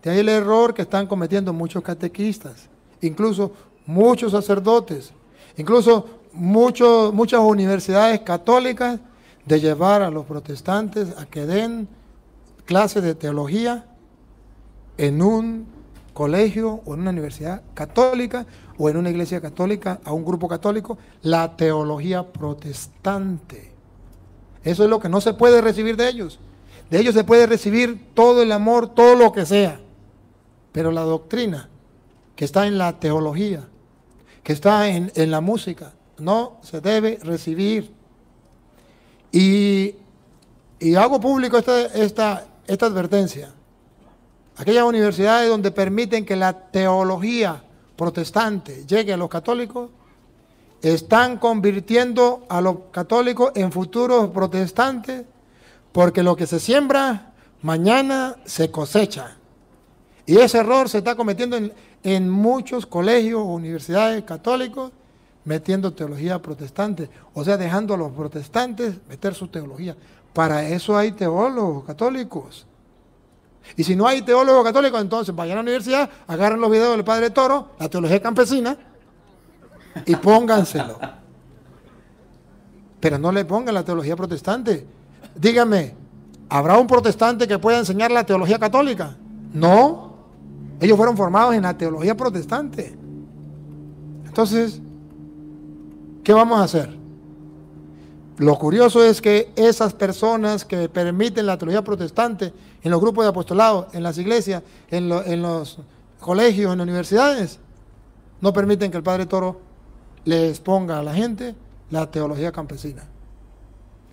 De ahí el error que están cometiendo muchos catequistas, incluso muchos sacerdotes, incluso muchas universidades católicas de llevar a los protestantes a que den clases de teología en un colegio o en una universidad católica o en una iglesia católica, a un grupo católico, la teología protestante. Eso es lo que no se puede recibir de ellos. De ellos se puede recibir todo el amor, todo lo que sea. Pero la doctrina que está en la teología, que está en, en la música, no se debe recibir. Y, y hago público esta, esta, esta advertencia. Aquellas universidades donde permiten que la teología protestante llegue a los católicos, están convirtiendo a los católicos en futuros protestantes, porque lo que se siembra mañana se cosecha. Y ese error se está cometiendo en, en muchos colegios o universidades católicos, metiendo teología protestante, o sea, dejando a los protestantes meter su teología. Para eso hay teólogos católicos. Y si no hay teólogos católicos, entonces vayan a la universidad, agarren los videos del Padre Toro, la teología campesina, y pónganselo. Pero no le pongan la teología protestante. Dígame, ¿habrá un protestante que pueda enseñar la teología católica? No. Ellos fueron formados en la teología protestante. Entonces, ¿qué vamos a hacer? Lo curioso es que esas personas que permiten la teología protestante en los grupos de apostolado, en las iglesias, en, en los colegios, en las universidades, no permiten que el Padre Toro le exponga a la gente la teología campesina,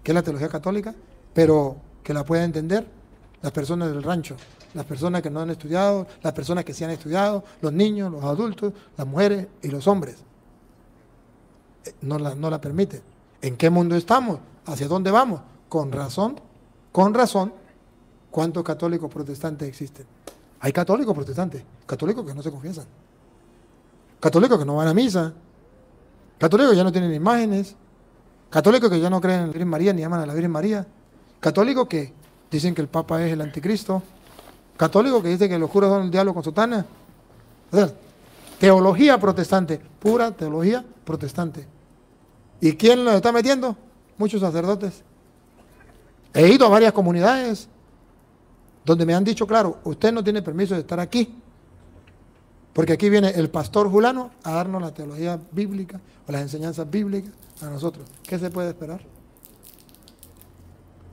que es la teología católica, pero que la pueda entender las personas del rancho, las personas que no han estudiado, las personas que sí han estudiado, los niños, los adultos, las mujeres y los hombres. Eh, No la, no la permite. ¿En qué mundo estamos? ¿Hacia dónde vamos? Con razón, con razón, ¿cuántos católicos protestantes existen? Hay católicos protestantes, católicos que no se confiesan, católicos que no van a misa, católicos que ya no tienen imágenes, católicos que ya no creen en la Virgen María ni aman a la Virgen María, católicos que dicen que el Papa es el anticristo, católicos que dicen que los curas son el diablo con sotana. O sea, teología protestante, pura teología protestante. ¿Y quién lo está metiendo? Muchos sacerdotes. He ido a varias comunidades donde me han dicho, claro, usted no tiene permiso de estar aquí, porque aquí viene el pastor Julano a darnos la teología bíblica o las enseñanzas bíblicas a nosotros. ¿Qué se puede esperar?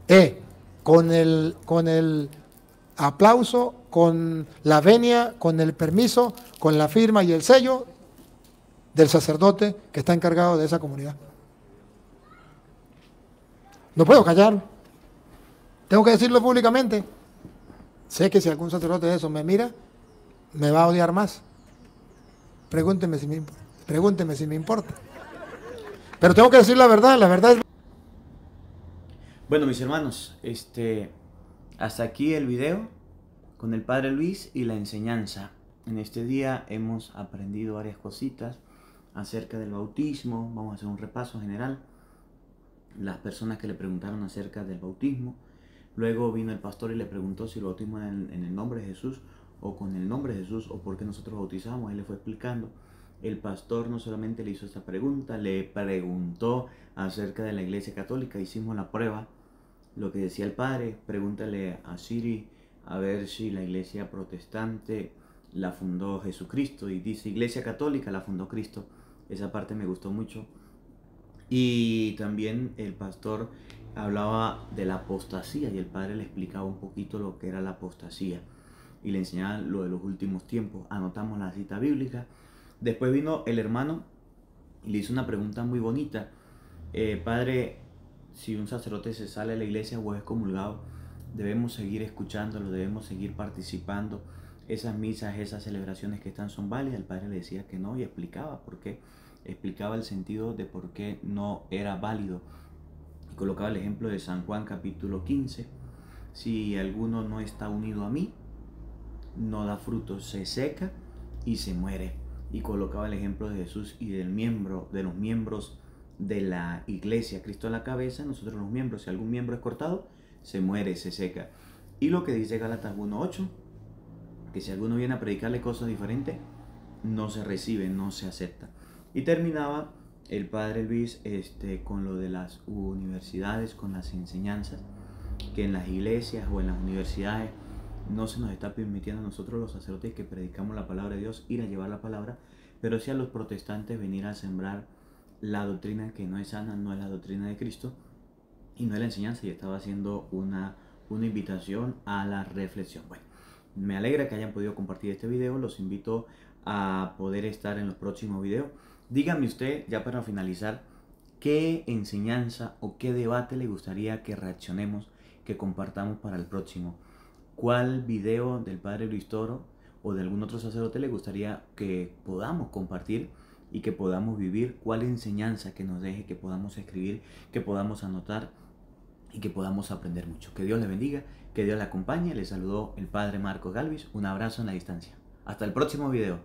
Eh, con el, con el aplauso, con la venia, con el permiso, con la firma y el sello del sacerdote que está encargado de esa comunidad. No puedo callar. Tengo que decirlo públicamente. Sé que si algún sacerdote de eso me mira, me va a odiar más. Pregúnteme si me, pregúnteme si me importa. Pero tengo que decir la verdad, la verdad es... Bueno, mis hermanos, este, hasta aquí el video con el Padre Luis y la enseñanza. En este día hemos aprendido varias cositas acerca del bautismo. Vamos a hacer un repaso general. Las personas que le preguntaron acerca del bautismo. Luego vino el pastor y le preguntó si el bautismo en, en el nombre de Jesús o con el nombre de Jesús o por qué nosotros bautizamos. Él le fue explicando. El pastor no solamente le hizo esta pregunta, le preguntó acerca de la iglesia católica. Hicimos la prueba lo que decía el padre, pregúntale a Siri a ver si la iglesia protestante la fundó Jesucristo y dice iglesia católica la fundó Cristo. Esa parte me gustó mucho. Y también el pastor hablaba de la apostasía y el padre le explicaba un poquito lo que era la apostasía y le enseñaba lo de los últimos tiempos. Anotamos la cita bíblica. Después vino el hermano y le hizo una pregunta muy bonita. Eh, padre, si un sacerdote se sale de la iglesia o es comulgado, debemos seguir escuchándolo, debemos seguir participando. Esas misas, esas celebraciones que están son válidas. El padre le decía que no y explicaba por qué. Explicaba el sentido de por qué no era válido. Y colocaba el ejemplo de San Juan capítulo 15. Si alguno no está unido a mí, no da fruto, se seca y se muere. Y colocaba el ejemplo de Jesús y del miembro, de los miembros de la iglesia, Cristo a la cabeza, nosotros los miembros, si algún miembro es cortado, se muere, se seca. Y lo que dice Gálatas 1.8, que si alguno viene a predicarle cosas diferentes, no se recibe, no se acepta. Y terminaba el padre Luis este, con lo de las universidades, con las enseñanzas, que en las iglesias o en las universidades no se nos está permitiendo a nosotros los sacerdotes que predicamos la palabra de Dios ir a llevar la palabra, pero sí a los protestantes venir a sembrar la doctrina que no es sana, no es la doctrina de Cristo y no es la enseñanza y estaba haciendo una, una invitación a la reflexión. Bueno, me alegra que hayan podido compartir este video, los invito a poder estar en los próximos videos. Díganme usted, ya para finalizar, qué enseñanza o qué debate le gustaría que reaccionemos, que compartamos para el próximo. ¿Cuál video del Padre Luis Toro o de algún otro sacerdote le gustaría que podamos compartir y que podamos vivir? ¿Cuál enseñanza que nos deje, que podamos escribir, que podamos anotar y que podamos aprender mucho? Que Dios le bendiga, que Dios la acompañe. Le saludó el Padre Marcos Galvis. Un abrazo en la distancia. Hasta el próximo video.